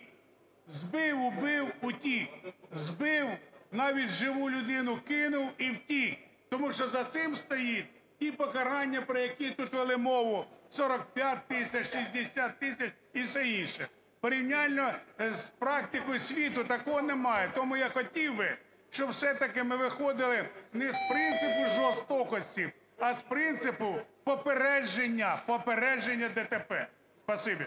збив, убив, утік, збив, навіть живу людину кинув і втік. Тому що за цим стоїть ті покарання, про які тут вели мову, 45 тисяч, 60 тисяч і все інше. Порівняльно е, з практикою світу такого немає. Тому я хотів би, щоб все-таки ми виходили не з принципу жорстокості, а з принципу попередження, попередження ДТП. Спасибі.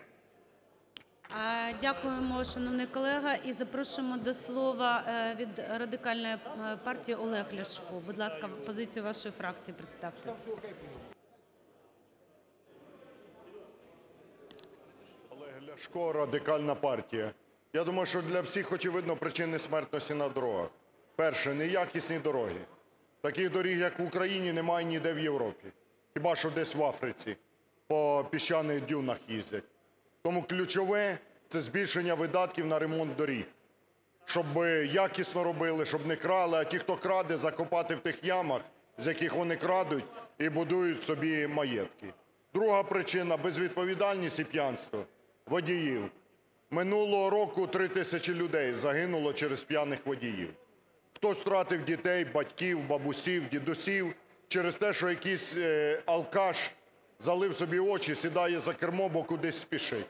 Дякуємо, шановний колега, і запрошуємо до слова е, від радикальної е, партії Олег Ляшко. Будь ласка, позицію вашої фракції представте. Ляшко, Радикальна партія. Я думаю, що для всіх очевидно причини смертності на дорогах. Перше неякісні дороги. Таких доріг, як в Україні, немає ніде в Європі. Хіба що десь в Африці по піщаних дюнах їздять. Тому ключове це збільшення видатків на ремонт доріг. Щоб якісно робили, щоб не крали, а ті, хто краде, закопати в тих ямах, з яких вони крадуть, і будують собі маєтки. Друга причина безвідповідальність і п'янство водіїв. Минулого року 3 тисячі людей загинуло через п'яних водіїв. Хтось втратив дітей, батьків, бабусів, дідусів через те, що якийсь е, алкаш залив собі очі, сідає за кермо, бо кудись спішить.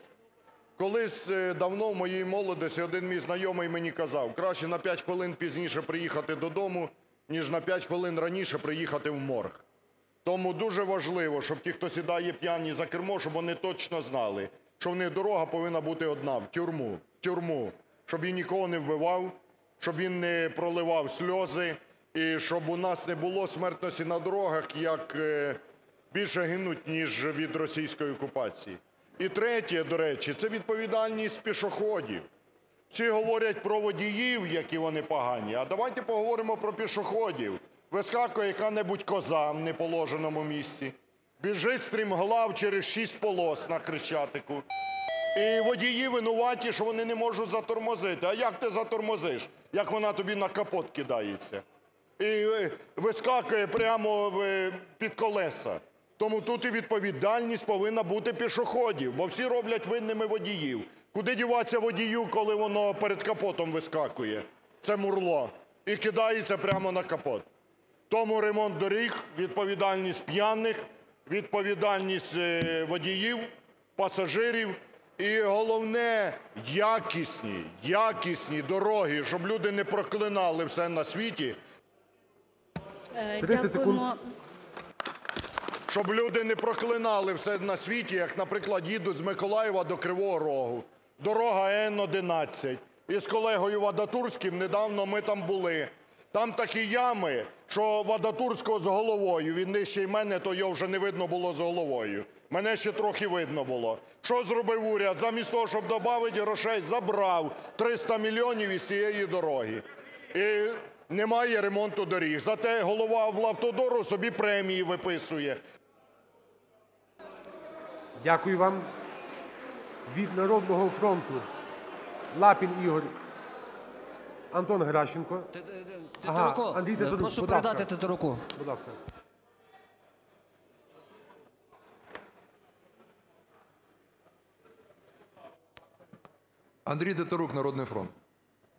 Колись е, давно в моїй молодості один мій знайомий мені казав: краще на 5 хвилин пізніше приїхати додому, ніж на 5 хвилин раніше приїхати в морг. Тому дуже важливо, щоб ті, хто сідає п'яні за кермо, щоб вони точно знали, що в них дорога повинна бути одна в тюрму, в тюрму, щоб він нікого не вбивав, щоб він не проливав сльози, і щоб у нас не було смертності на дорогах, як е, більше гинуть, ніж від російської окупації. І третє, до речі, це відповідальність пішоходів. Всі говорять про водіїв, які вони погані, а давайте поговоримо про пішоходів. Вискакує яка-небудь коза в неположеному місці, біжить стрімглав через шість полос на Хрещатику. І водії винуваті, що вони не можуть затормозити. А як ти затормозиш, як вона тобі на капот кидається? І е, вискакує прямо е, під колеса. Тому тут і відповідальність повинна бути пішоходів, бо всі роблять винними водіїв. Куди діватися водію, коли воно перед капотом вискакує? Це мурло. І кидається прямо на капот. Тому ремонт доріг, відповідальність п'яних, відповідальність е, водіїв, пасажирів і головне якісні, якісні дороги, щоб люди не проклинали все на світі. 30 секунд. Щоб люди не проклинали все на світі, як, наприклад, їдуть з Миколаєва до Кривого Рогу. Дорога Н-11. І з колегою Вадатурським недавно ми там були. Там такі ями, що Вадатурського з головою, він нижчий мене, то його вже не видно було з головою. Мене ще трохи видно було. Що зробив уряд? Замість того, щоб додати грошей, забрав 300 мільйонів із цієї дороги. І немає ремонту доріг. Зате голова облавтодору собі премії виписує. Дякую вам. Від "Народного фронту" Лапін Ігор. Антон Геращенко. Ага, Тетеруку, Андрій е, Тетерук, прошу будь передати. Тетеруку. Будь ласка. Андрій Тетерук, "Народний фронт".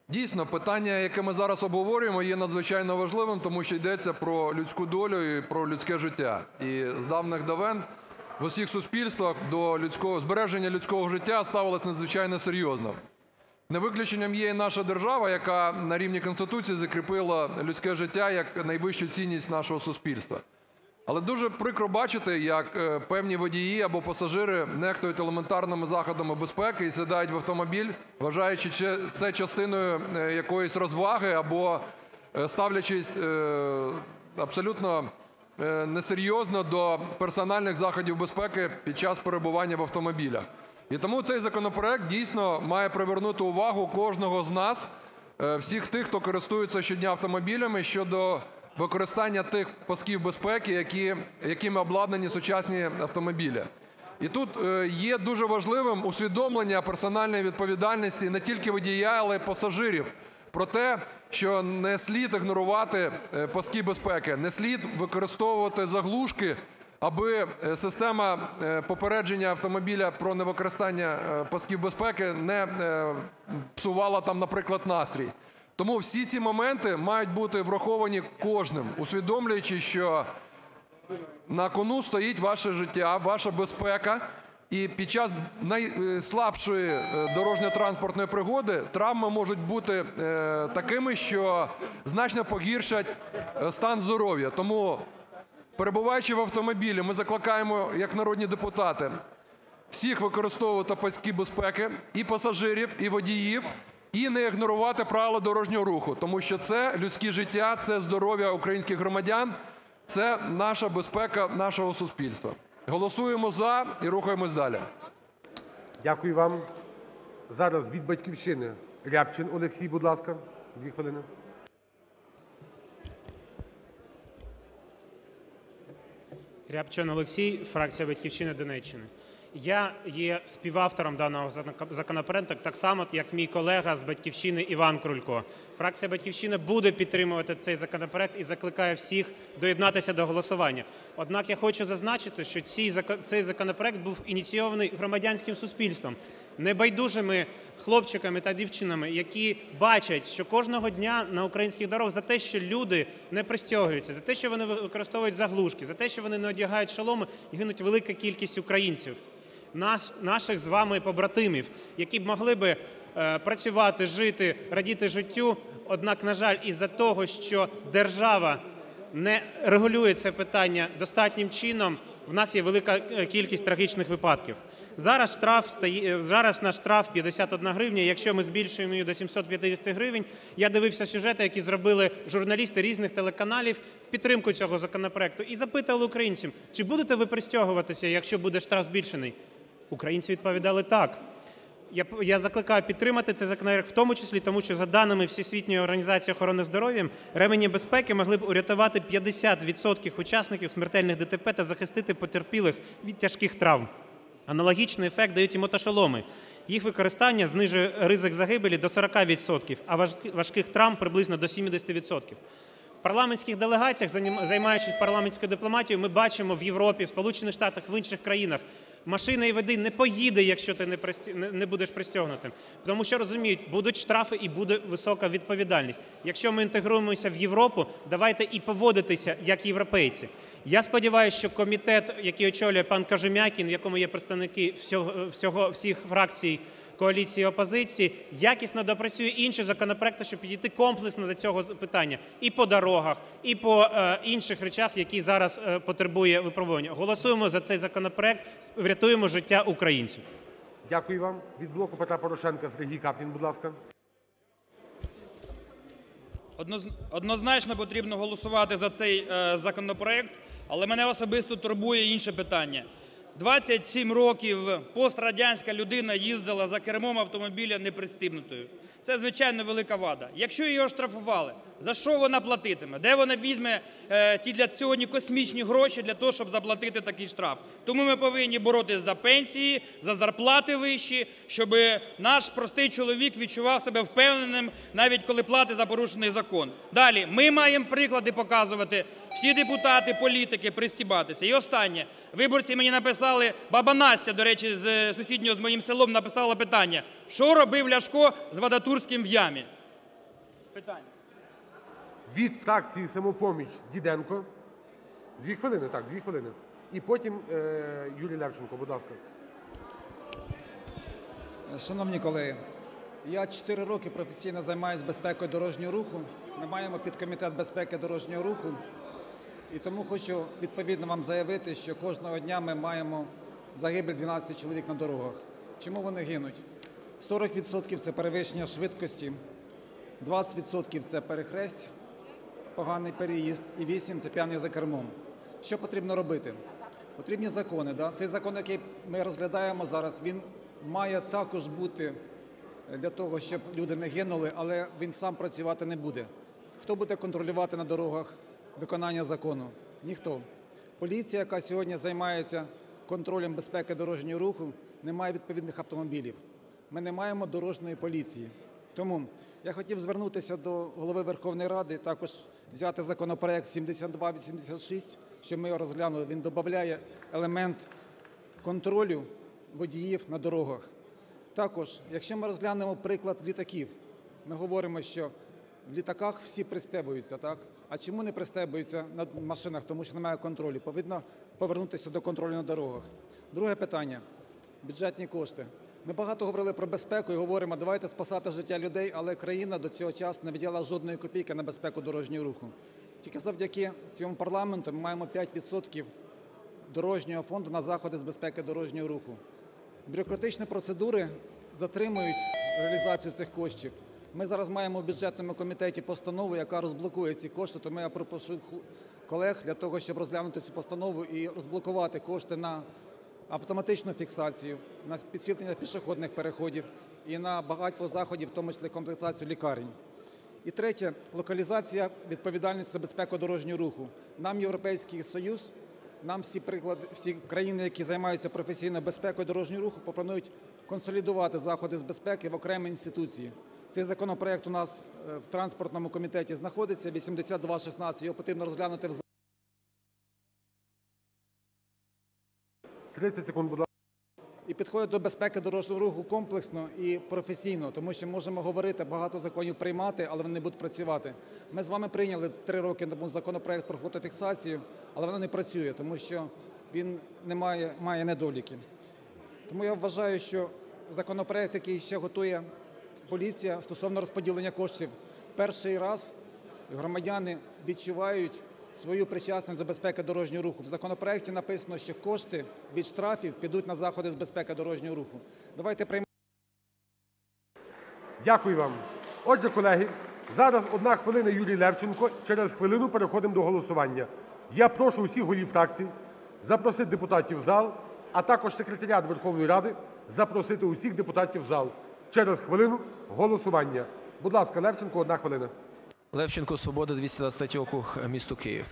Дійсно, питання, яке ми зараз обговорюємо, є надзвичайно важливим, тому що йдеться про людську долю і про людське життя. І з давних давен в усіх суспільствах до людського збереження людського життя ставилось надзвичайно серйозно. Не виключенням є і наша держава, яка на рівні Конституції закріпила людське життя як найвищу цінність нашого суспільства. Але дуже прикро бачити, як е, певні водії або пасажири нехтують елементарними заходами безпеки і сідають в автомобіль, вважаючи це частиною е, якоїсь розваги або е, ставлячись абсолютно несерйозно до персональних заходів безпеки під час перебування в автомобілях. І тому цей законопроект дійсно має привернути увагу кожного з нас, е, всіх тих, хто користується щодня автомобілями, щодо використання тих пасків безпеки, якими обладнані сучасні автомобілі. І тут е, є дуже важливим усвідомлення персональної відповідальності не тільки водія, але й пасажирів про те, що не слід ігнорувати е, паски безпеки, не слід використовувати заглушки, аби е, система е, попередження автомобіля про невикористання е, пасків безпеки не псувала там, наприклад, настрій. Тому всі ці моменти мають бути враховані кожним, усвідомлюючи, що на кону стоїть ваше життя, ваша безпека. І під час найслабшої дорожньо-транспортної пригоди травми можуть бути такими, що значно погіршать стан здоров'я. Тому, перебуваючи в автомобілі, ми закликаємо як народні депутати всіх використовувати паски безпеки і пасажирів, і водіїв, і не ігнорувати правила дорожнього руху, тому що це людське життя, це здоров'я українських громадян, це наша безпека нашого суспільства. Голосуємо "за" і рухаємось далі. Дякую вам. Зараз від "Батьківщини" Рябчин Олексій, будь ласка, дві хвилини. Рябчин Олексій, фракція Батьківщини Донеччини. Я є співавтором даного законопроекту, так само, як мій колега з «Батьківщини» Іван Крулько. Фракція «Батьківщина» буде підтримувати цей законопроект і закликає всіх доєднатися до голосування. Однак я хочу зазначити, що цей законопроект був ініційований громадянським суспільством, небайдужими хлопчиками та дівчинами, які бачать, що кожного дня на українських дорогах за те, що люди не пристягуються, за те, що вони використовують заглушки, за те, що вони не одягають шоломи, гинуть велика кількість українців, наш, наших з вами побратимів, які б могли би е, працювати, жити, радіти життю. Однак, на жаль, із-за того, що держава не регулює це питання достатнім чином, в нас є велика е, кількість трагічних випадків. Зараз штраф стає зараз наш штраф 51 гривня. Якщо ми збільшуємо її до 750 гривень, я дивився сюжети, які зробили журналісти різних телеканалів в підтримку цього законопроекту, і запитали українців, чи будете ви пристягуватися, якщо буде штраф збільшений. Українці відповідали так. Я, я закликаю підтримати цей законопроект, в тому числі тому, що за даними Всесвітньої організації охорони здоров'я, ремені безпеки могли б урятувати 50% учасників смертельних ДТП та захистити потерпілих від тяжких травм. Аналогічний ефект дають і мотошоломи. Їх використання знижує ризик загибелі до 40%, а важки- важких травм приблизно до 70%. В парламентських делегаціях, займаючись парламентською дипломатією, ми бачимо в Європі, в Сполучених Штатах, в інших країнах. Машина і води не поїде, якщо ти не, присті- не- будеш пристягнутим. Тому що розуміють, будуть штрафи і буде висока відповідальність. Якщо ми інтегруємося в Європу, давайте і поводитися як європейці. Я сподіваюся, що комітет, який очолює пан Кажемякін, в якому є представники всього, всього всіх фракцій коаліції і опозиції, якісно допрацює інші законопроекти, щоб підійти комплексно до цього питання і по дорогах, і по е, інших речах, які зараз е, потребує випробування. Голосуємо за цей законопроект, врятуємо життя українців. Дякую вам. Від "Блоку Петра Порошенка" Сергій Каплін, будь ласка. Одноз- Однозначно потрібно голосувати за цей е, законопроект, але мене особисто турбує інше питання. 27 років пострадянська людина їздила за кермом автомобіля непристібнутою. Це звичайно велика вада. Якщо її оштрафували, за що вона платитиме? Де вона візьме е, ті для сьогодні космічні гроші для того, щоб заплатити такий штраф? Тому ми повинні боротися за пенсії, за зарплати вищі, щоб наш простий чоловік відчував себе впевненим, навіть коли платить за порушений закон. Далі ми маємо приклади показувати. Всі депутати, політики пристібатися. І останнє Виборці мені написали, баба Настя, до речі, з е, сусіднього з моїм селом написала питання, що робив Ляшко з Вадатурським в ямі? Питання. Від фракції «Самопоміч» Діденко. Дві хвилини, так, дві хвилини. І потім е, Юрій Левченко, будь ласка. Шановні колеги, я 4 роки професійно займаюся безпекою дорожнього руху. Ми маємо підкомітет безпеки дорожнього руху. І тому хочу відповідно вам заявити, що кожного дня ми маємо загибель 12 чоловік на дорогах. Чому вони гинуть? 40% це перевищення швидкості, 20% це перехресть, поганий переїзд, і 8% це п'яний за кермом. Що потрібно робити? Потрібні закони. Да? Цей закон, який ми розглядаємо зараз, він має також бути для того, щоб люди не гинули, але він сам працювати не буде. Хто буде контролювати на дорогах виконання закону? Ніхто. Поліція, яка сьогодні займається контролем безпеки дорожнього руху, не має відповідних автомобілів. Ми не маємо дорожньої поліції. Тому я хотів звернутися до голови Верховної Ради, також взяти законопроект 7286, що ми його розглянули. Він додає елемент контролю водіїв на дорогах. Також, якщо ми розглянемо приклад літаків, ми говоримо, що в літаках всі пристебуються, так? А чому не пристебуються на машинах? Тому що немає контролю. Повинно повернутися до контролю на дорогах. Друге питання бюджетні кошти. Ми багато говорили про безпеку і говоримо, давайте спасати життя людей, але країна до цього часу не виділа жодної копійки на безпеку дорожнього руху. Тільки завдяки цьому парламенту ми маємо 5% дорожнього фонду на заходи з безпеки дорожнього руху. Бюрократичні процедури затримують реалізацію цих коштів. Ми зараз маємо в бюджетному комітеті постанову, яка розблокує ці кошти. Тому я прошу колег для того, щоб розглянути цю постанову і розблокувати кошти на автоматичну фіксацію, на підсвітлення пішохідних переходів і на багато заходів, в тому числі комплектацію лікарень. І третє локалізація відповідальності за безпеку дорожнього руху. Нам Європейський Союз, нам всі приклади, всі країни, які займаються професійною безпекою дорожнього руху, пропонують консолідувати заходи з безпеки в окремі інституції. Цей законопроект у нас е, в транспортному комітеті знаходиться 8216, Його потрібно розглянути в залі. 30 секунд, будь ласка. і підходять до безпеки дорожнього руху комплексно і професійно, тому що можемо говорити, багато законів приймати, але вони не будуть працювати. Ми з вами прийняли три роки тому законопроект про фотофіксацію, але воно не працює, тому що він не має, має недоліки. Тому я вважаю, що законопроект, який ще готує поліція стосовно розподілення коштів, перший раз громадяни відчувають свою причасність до безпеки дорожнього руху. В законопроекті написано, що кошти від штрафів підуть на заходи з безпеки дорожнього руху. Давайте приймемо. Дякую вам. Отже, колеги, зараз одна хвилина Юрій Левченко. Через хвилину переходимо до голосування. Я прошу усіх голів фракцій запросити депутатів в зал, а також секретаріат Верховної Ради запросити усіх депутатів в зал. Через хвилину голосування. Будь ласка, Левченко, одна хвилина. Левченко, Свобода, 223 округ, місто Київ.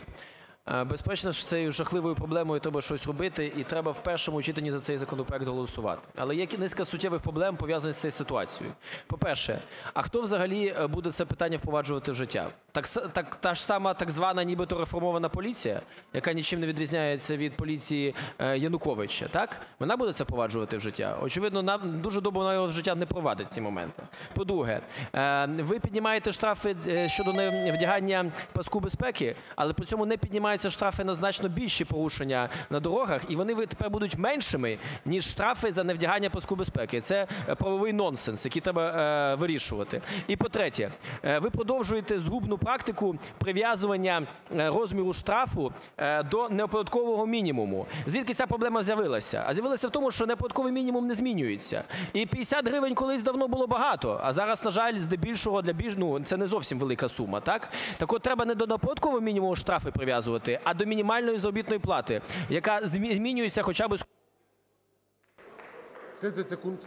Е, Безперечно, що цією жахливою проблемою треба щось робити, і треба в першому читанні за цей законопроект голосувати. Але є низка суттєвих проблем пов'язаних з цією ситуацією. По-перше, а хто взагалі е, буде це питання впроваджувати в життя? Так, та ж сама так звана нібито реформована поліція, яка нічим не відрізняється від поліції е, Януковича, так? Вона буде це впроваджувати в життя? Очевидно, нам дуже добре вона його в життя не провадить ці моменти. По-друге, ви піднімаєте штрафи щодо невдягання паску безпеки, але при цьому не піднімаються штрафи на значно більші порушення на дорогах, і вони тепер будуть меншими, ніж штрафи за невдягання паску безпеки. Це е, правовий нонсенс, який треба е, вирішувати. І по-третє, е, ви продовжуєте згубну практику прив'язування розміру штрафу до неоподаткового мінімуму. Звідки ця проблема з'явилася? А з'явилася в тому, що неоподатковий мінімум не змінюється. І 50 гривень колись давно було багато, а зараз, на жаль, здебільшого для більш ну це не зовсім велика сума. Так так от треба не до неоподаткового мінімуму штрафи прив'язувати, а до мінімальної заробітної плати, яка змінюється хоча б з 30 секунд.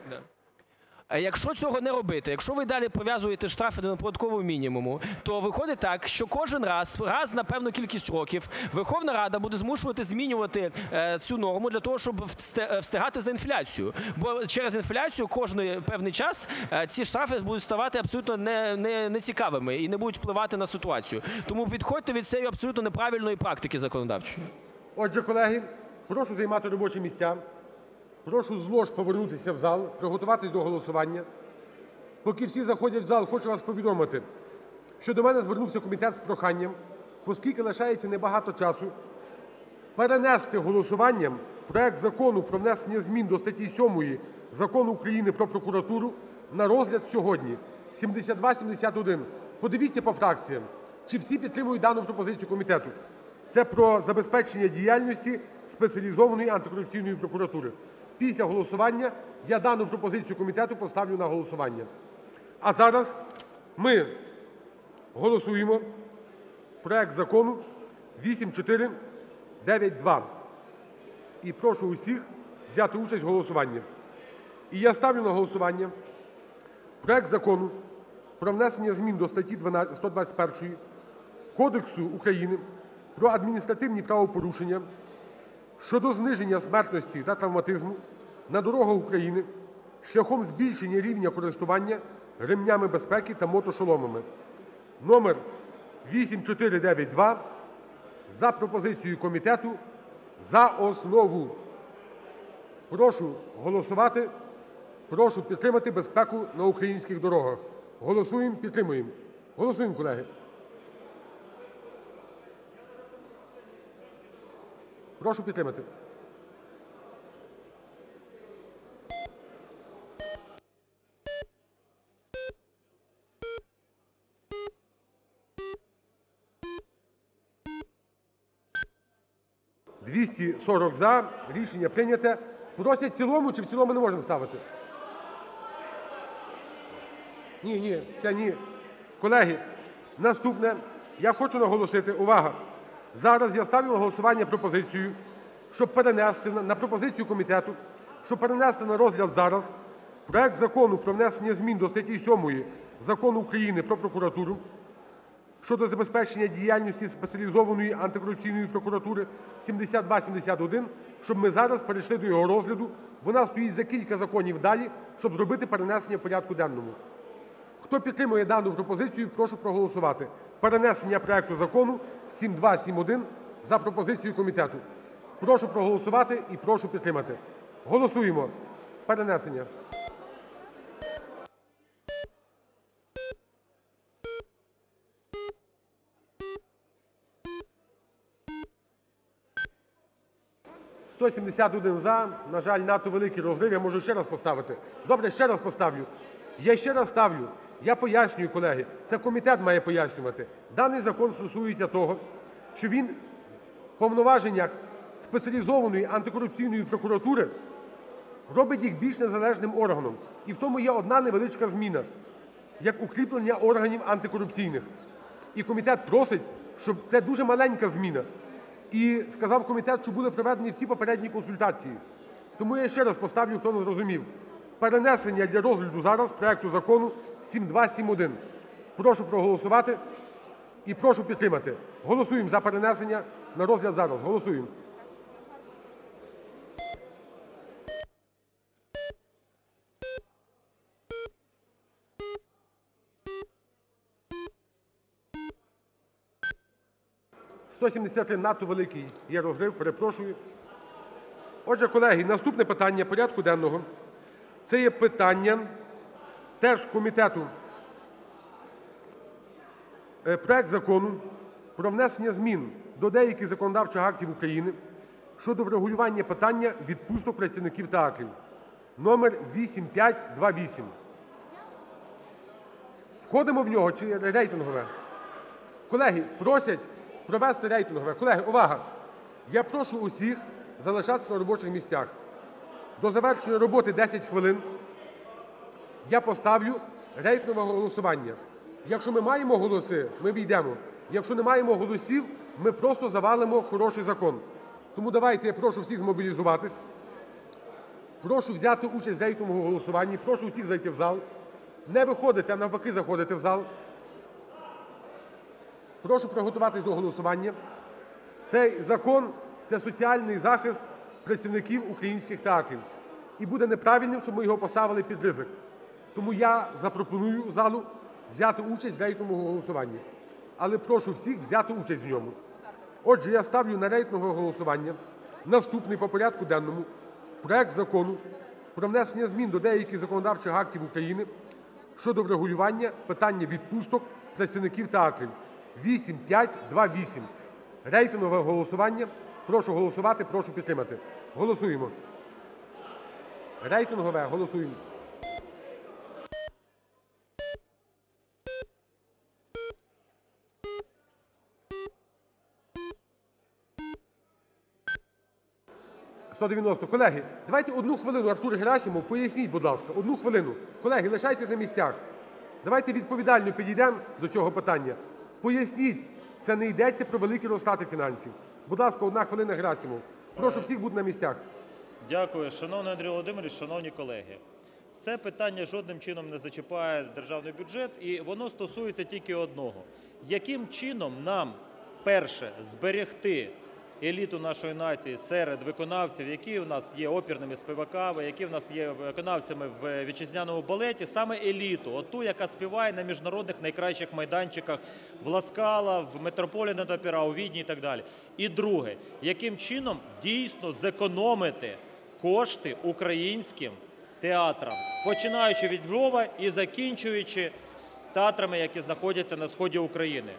Е, Якщо цього не робити, якщо ви далі прив'язуєте штрафи до податкового мінімуму, то виходить так, що кожен раз, раз на певну кількість років, Верховна Рада буде змушувати змінювати е, цю норму для того, щоб е, встигати за інфляцію. Бо через інфляцію кожний певний час ці штрафи будуть ставати абсолютно не, не, нецікавими і не будуть впливати на ситуацію. Тому відходьте від цієї абсолютно неправильної практики законодавчої. Отже, колеги, Прошу займати робочі місця. Прошу з лож повернутися в зал, приготуватись до голосування. Поки всі заходять в зал, хочу вас повідомити, що до мене звернувся комітет з проханням, оскільки лишається небагато часу, перенести голосуванням проект Закону про внесення змін до статті 7 Закону України "Про прокуратуру" на розгляд сьогодні, 7271. Подивіться по фракціям, чи всі підтримують дану пропозицію комітету. Це про забезпечення діяльності Спеціалізованої антикорупційної прокуратури. Після голосування я дану пропозицію комітету поставлю на голосування. А зараз ми голосуємо проект Закону 8492. І прошу усіх взяти участь в голосуванні. І я ставлю на голосування проект Закону про внесення змін до статті 12 121 Кодексу України про адміністративні правопорушення щодо зниження смертності та травматизму на дорогах України шляхом збільшення рівня користування ремнями безпеки та мотошоломами (номер 8492) за пропозицією комітету за основу. Прошу голосувати. Прошу підтримати безпеку на українських дорогах. Голосуємо, підтримуємо. Голосуємо, колеги. Прошу підтримати. «240 – за». Рішення прийняте. Просять в цілому чи в цілому не можемо ставити? Ні, ні, це ні. Колеги, наступне. Я хочу наголосити, увага! Зараз я ставлю на голосування пропозицію, щоб перенести на пропозицію комітету, щоб перенести на розгляд зараз проект Закону про внесення змін до статті 7 Закону України "Про прокуратуру" щодо забезпечення діяльності Спеціалізованої антикорупційної прокуратури (7271), щоб ми зараз перейшли до його розгляду. Вона стоїть за кілька законів далі, щоб зробити перенесення в порядку денному. Хто підтримує дану пропозицію, прошу проголосувати. Перенесення проекту Закону 7271 за пропозицією комітету. Прошу проголосувати і прошу підтримати. Голосуємо. Перенесення. «171 – за». На жаль, надто великий розрив. Я можу ще раз поставити. Добре, ще раз поставлю. Я ще раз ставлю. Я пояснюю, колеги, це комітет має пояснювати. Даний закон стосується того, що він в повноваженнях Спеціалізованої антикорупційної прокуратури робить їх більш незалежним органом. І в тому є одна невеличка зміна, як укріплення органів антикорупційних. І комітет просить, щоб це дуже маленька зміна. І сказав комітет, що були проведені всі попередні консультації. Тому я ще раз поставлю, хто не зрозумів. Перенесення для розгляду зараз проекту Закону 7271. Прошу проголосувати і прошу підтримати. Голосуємо за перенесення на розгляд зараз. Голосуємо. «173» – надто великий є розрив, перепрошую. Отже, колеги, наступне питання порядку денного – це є питання теж комітету. Е, Проект Закону про внесення змін до деяких законодавчих актів України щодо врегулювання питання відпусток працівників театрів (номер 8528). Входимо в нього чи рейтингове? Колеги, просять провести рейтингове. Колеги, увага! Я прошу усіх залишатися на робочих місцях. До завершення роботи 10 хвилин. Я поставлю рейтингове голосування. Якщо ми маємо голоси, ми ввійдемо. Якщо не маємо голосів, ми просто завалимо хороший закон. Тому давайте я прошу всіх змобілізуватись. Прошу взяти участь в рейтинговому голосуванні. Прошу всіх зайти в зал. Не виходити, а навпаки заходити в зал. Прошу приготуватись до голосування. Цей закон – це соціальний захист працівників українських театрів. І буде неправильним, щоб ми його поставили під ризик. Тому я запропоную залу взяти участь в рейтинговому голосуванні. Але прошу всіх взяти участь в ньому. Отже, я ставлю на рейтингове голосування Наступний по порядку денному проект Закону про внесення змін до деяких законодавчих актів України щодо врегулювання питання відпусток працівників театрів (8528). Рейтингове голосування. Прошу голосувати, прошу підтримати. Голосуємо. Рейтингове голосуємо. «190». Колеги, давайте одну хвилину, Артур Герасимов, поясніть, будь ласка, одну хвилину. Колеги, лишайтесь на місцях. Давайте відповідально підійдемо до цього питання. Поясніть, це не йдеться про великі розтрати фінансів. Будь ласка, одна хвилина, Герасимов. Прошу всіх бути на місцях. Дякую, шановний Андрій Володимирович, шановні колеги. Це питання жодним чином не зачіпає державний бюджет, і воно стосується тільки одного: яким чином нам перше зберегти еліту нашої нації серед виконавців, які у нас є оперними співаками, які в нас є виконавцями в вітчизняному балеті, саме еліту, оту, яка співає на міжнародних найкращих майданчиках в Ласкала, в Метрополітен Опера, у Відні і так далі. І друге, яким чином дійсно зекономити кошти українським театрам, починаючи від Львова і закінчуючи театрами, які знаходяться на сході України.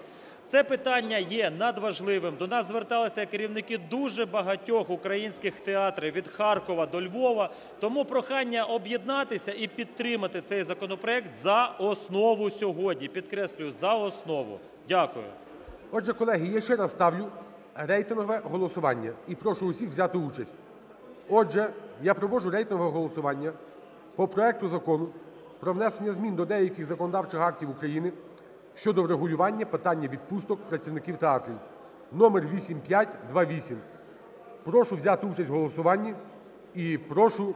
Це питання є надважливим. До нас зверталися керівники дуже багатьох українських театрів від Харкова до Львова. Тому прохання об'єднатися і підтримати цей законопроект за основу сьогодні. Підкреслюю, за основу. Дякую. Отже, колеги, я ще раз ставлю рейтингове голосування і прошу усіх взяти участь. Отже, я проводжу рейтингове голосування по проекту Закону про внесення змін до деяких законодавчих актів України щодо врегулювання питання відпусток працівників театрів (номер 8528). Прошу взяти участь в голосуванні і прошу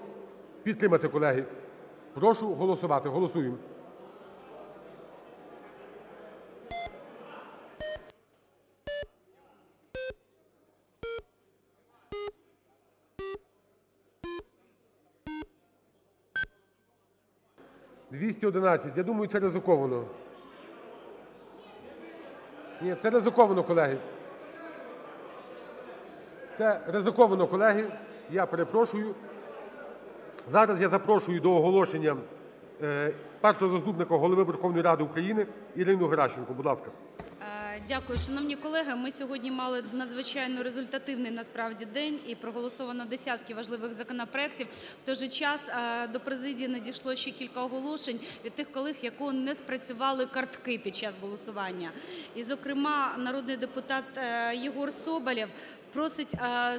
підтримати, колеги. Прошу голосувати. Голосуємо. «211». Я думаю, це ризиковано. Ні, це ризиковано, колеги. Це ризиковано, колеги. Я перепрошую. Зараз я запрошую до оголошення е, Першого заступника Голови Верховної Ради України Ірину Геращенко. Будь ласка. Дякую, шановні колеги. Ми сьогодні мали надзвичайно результативний насправді день і проголосовано десятки важливих законопроектів. В той же час е, до президії надійшло ще кілька оголошень від тих колег, якого не спрацювали картки під час голосування. І, зокрема, народний депутат е, Єгор Соболєв просить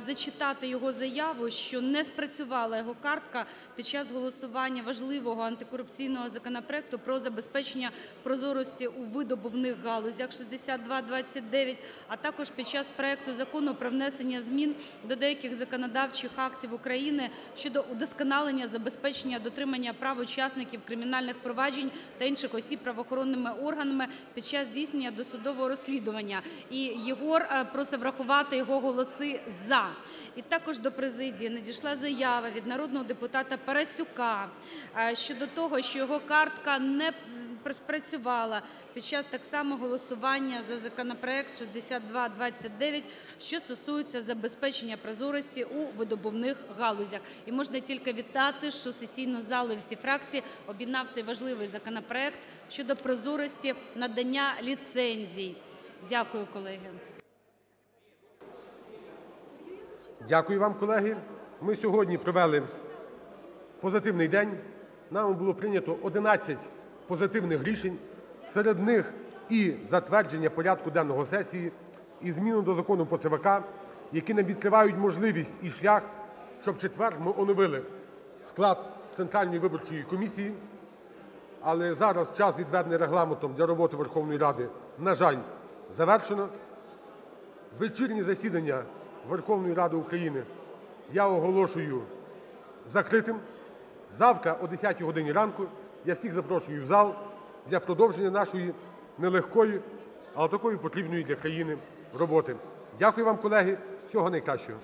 зачитати його заяву, що не спрацювала його картка під час голосування важливого антикорупційного законопроекту про забезпечення прозорості у видобувних галузях 6229, а також під час проекту Закону про внесення змін до деяких законодавчих актів України щодо удосконалення забезпечення дотримання прав учасників кримінальних проваджень та інших осіб правоохоронними органами під час здійснення досудового розслідування. І Єгор е, просить врахувати його голоси "за". І також до президії надійшла заява від народного депутата Парасюка е, щодо того, що його картка не спрацювала під час так само голосування за законопроект 6229, що стосується забезпечення прозорості у видобувних галузях. І можна тільки вітати, що сесійну залу і всі фракції об'єднав цей важливий законопроект щодо прозорості надання ліцензій. Дякую, колеги. Дякую вам, колеги. Ми сьогодні провели позитивний день. Нами було прийнято 11 позитивних рішень, серед них і затвердження порядку денного сесії, і зміни до Закону по ЦВК, які нам відкривають можливість і шлях, щоб в четвер ми оновили склад Центральної виборчої комісії. Але зараз час, відведений Регламентом для роботи Верховної Ради, на жаль, завершено. Вечірнє засідання Верховної Ради України я оголошую закритим. Завтра о 10 годині ранку я всіх запрошую в зал для продовження нашої нелегкої, але такої потрібної для країни роботи. Дякую вам, колеги. Всього найкращого.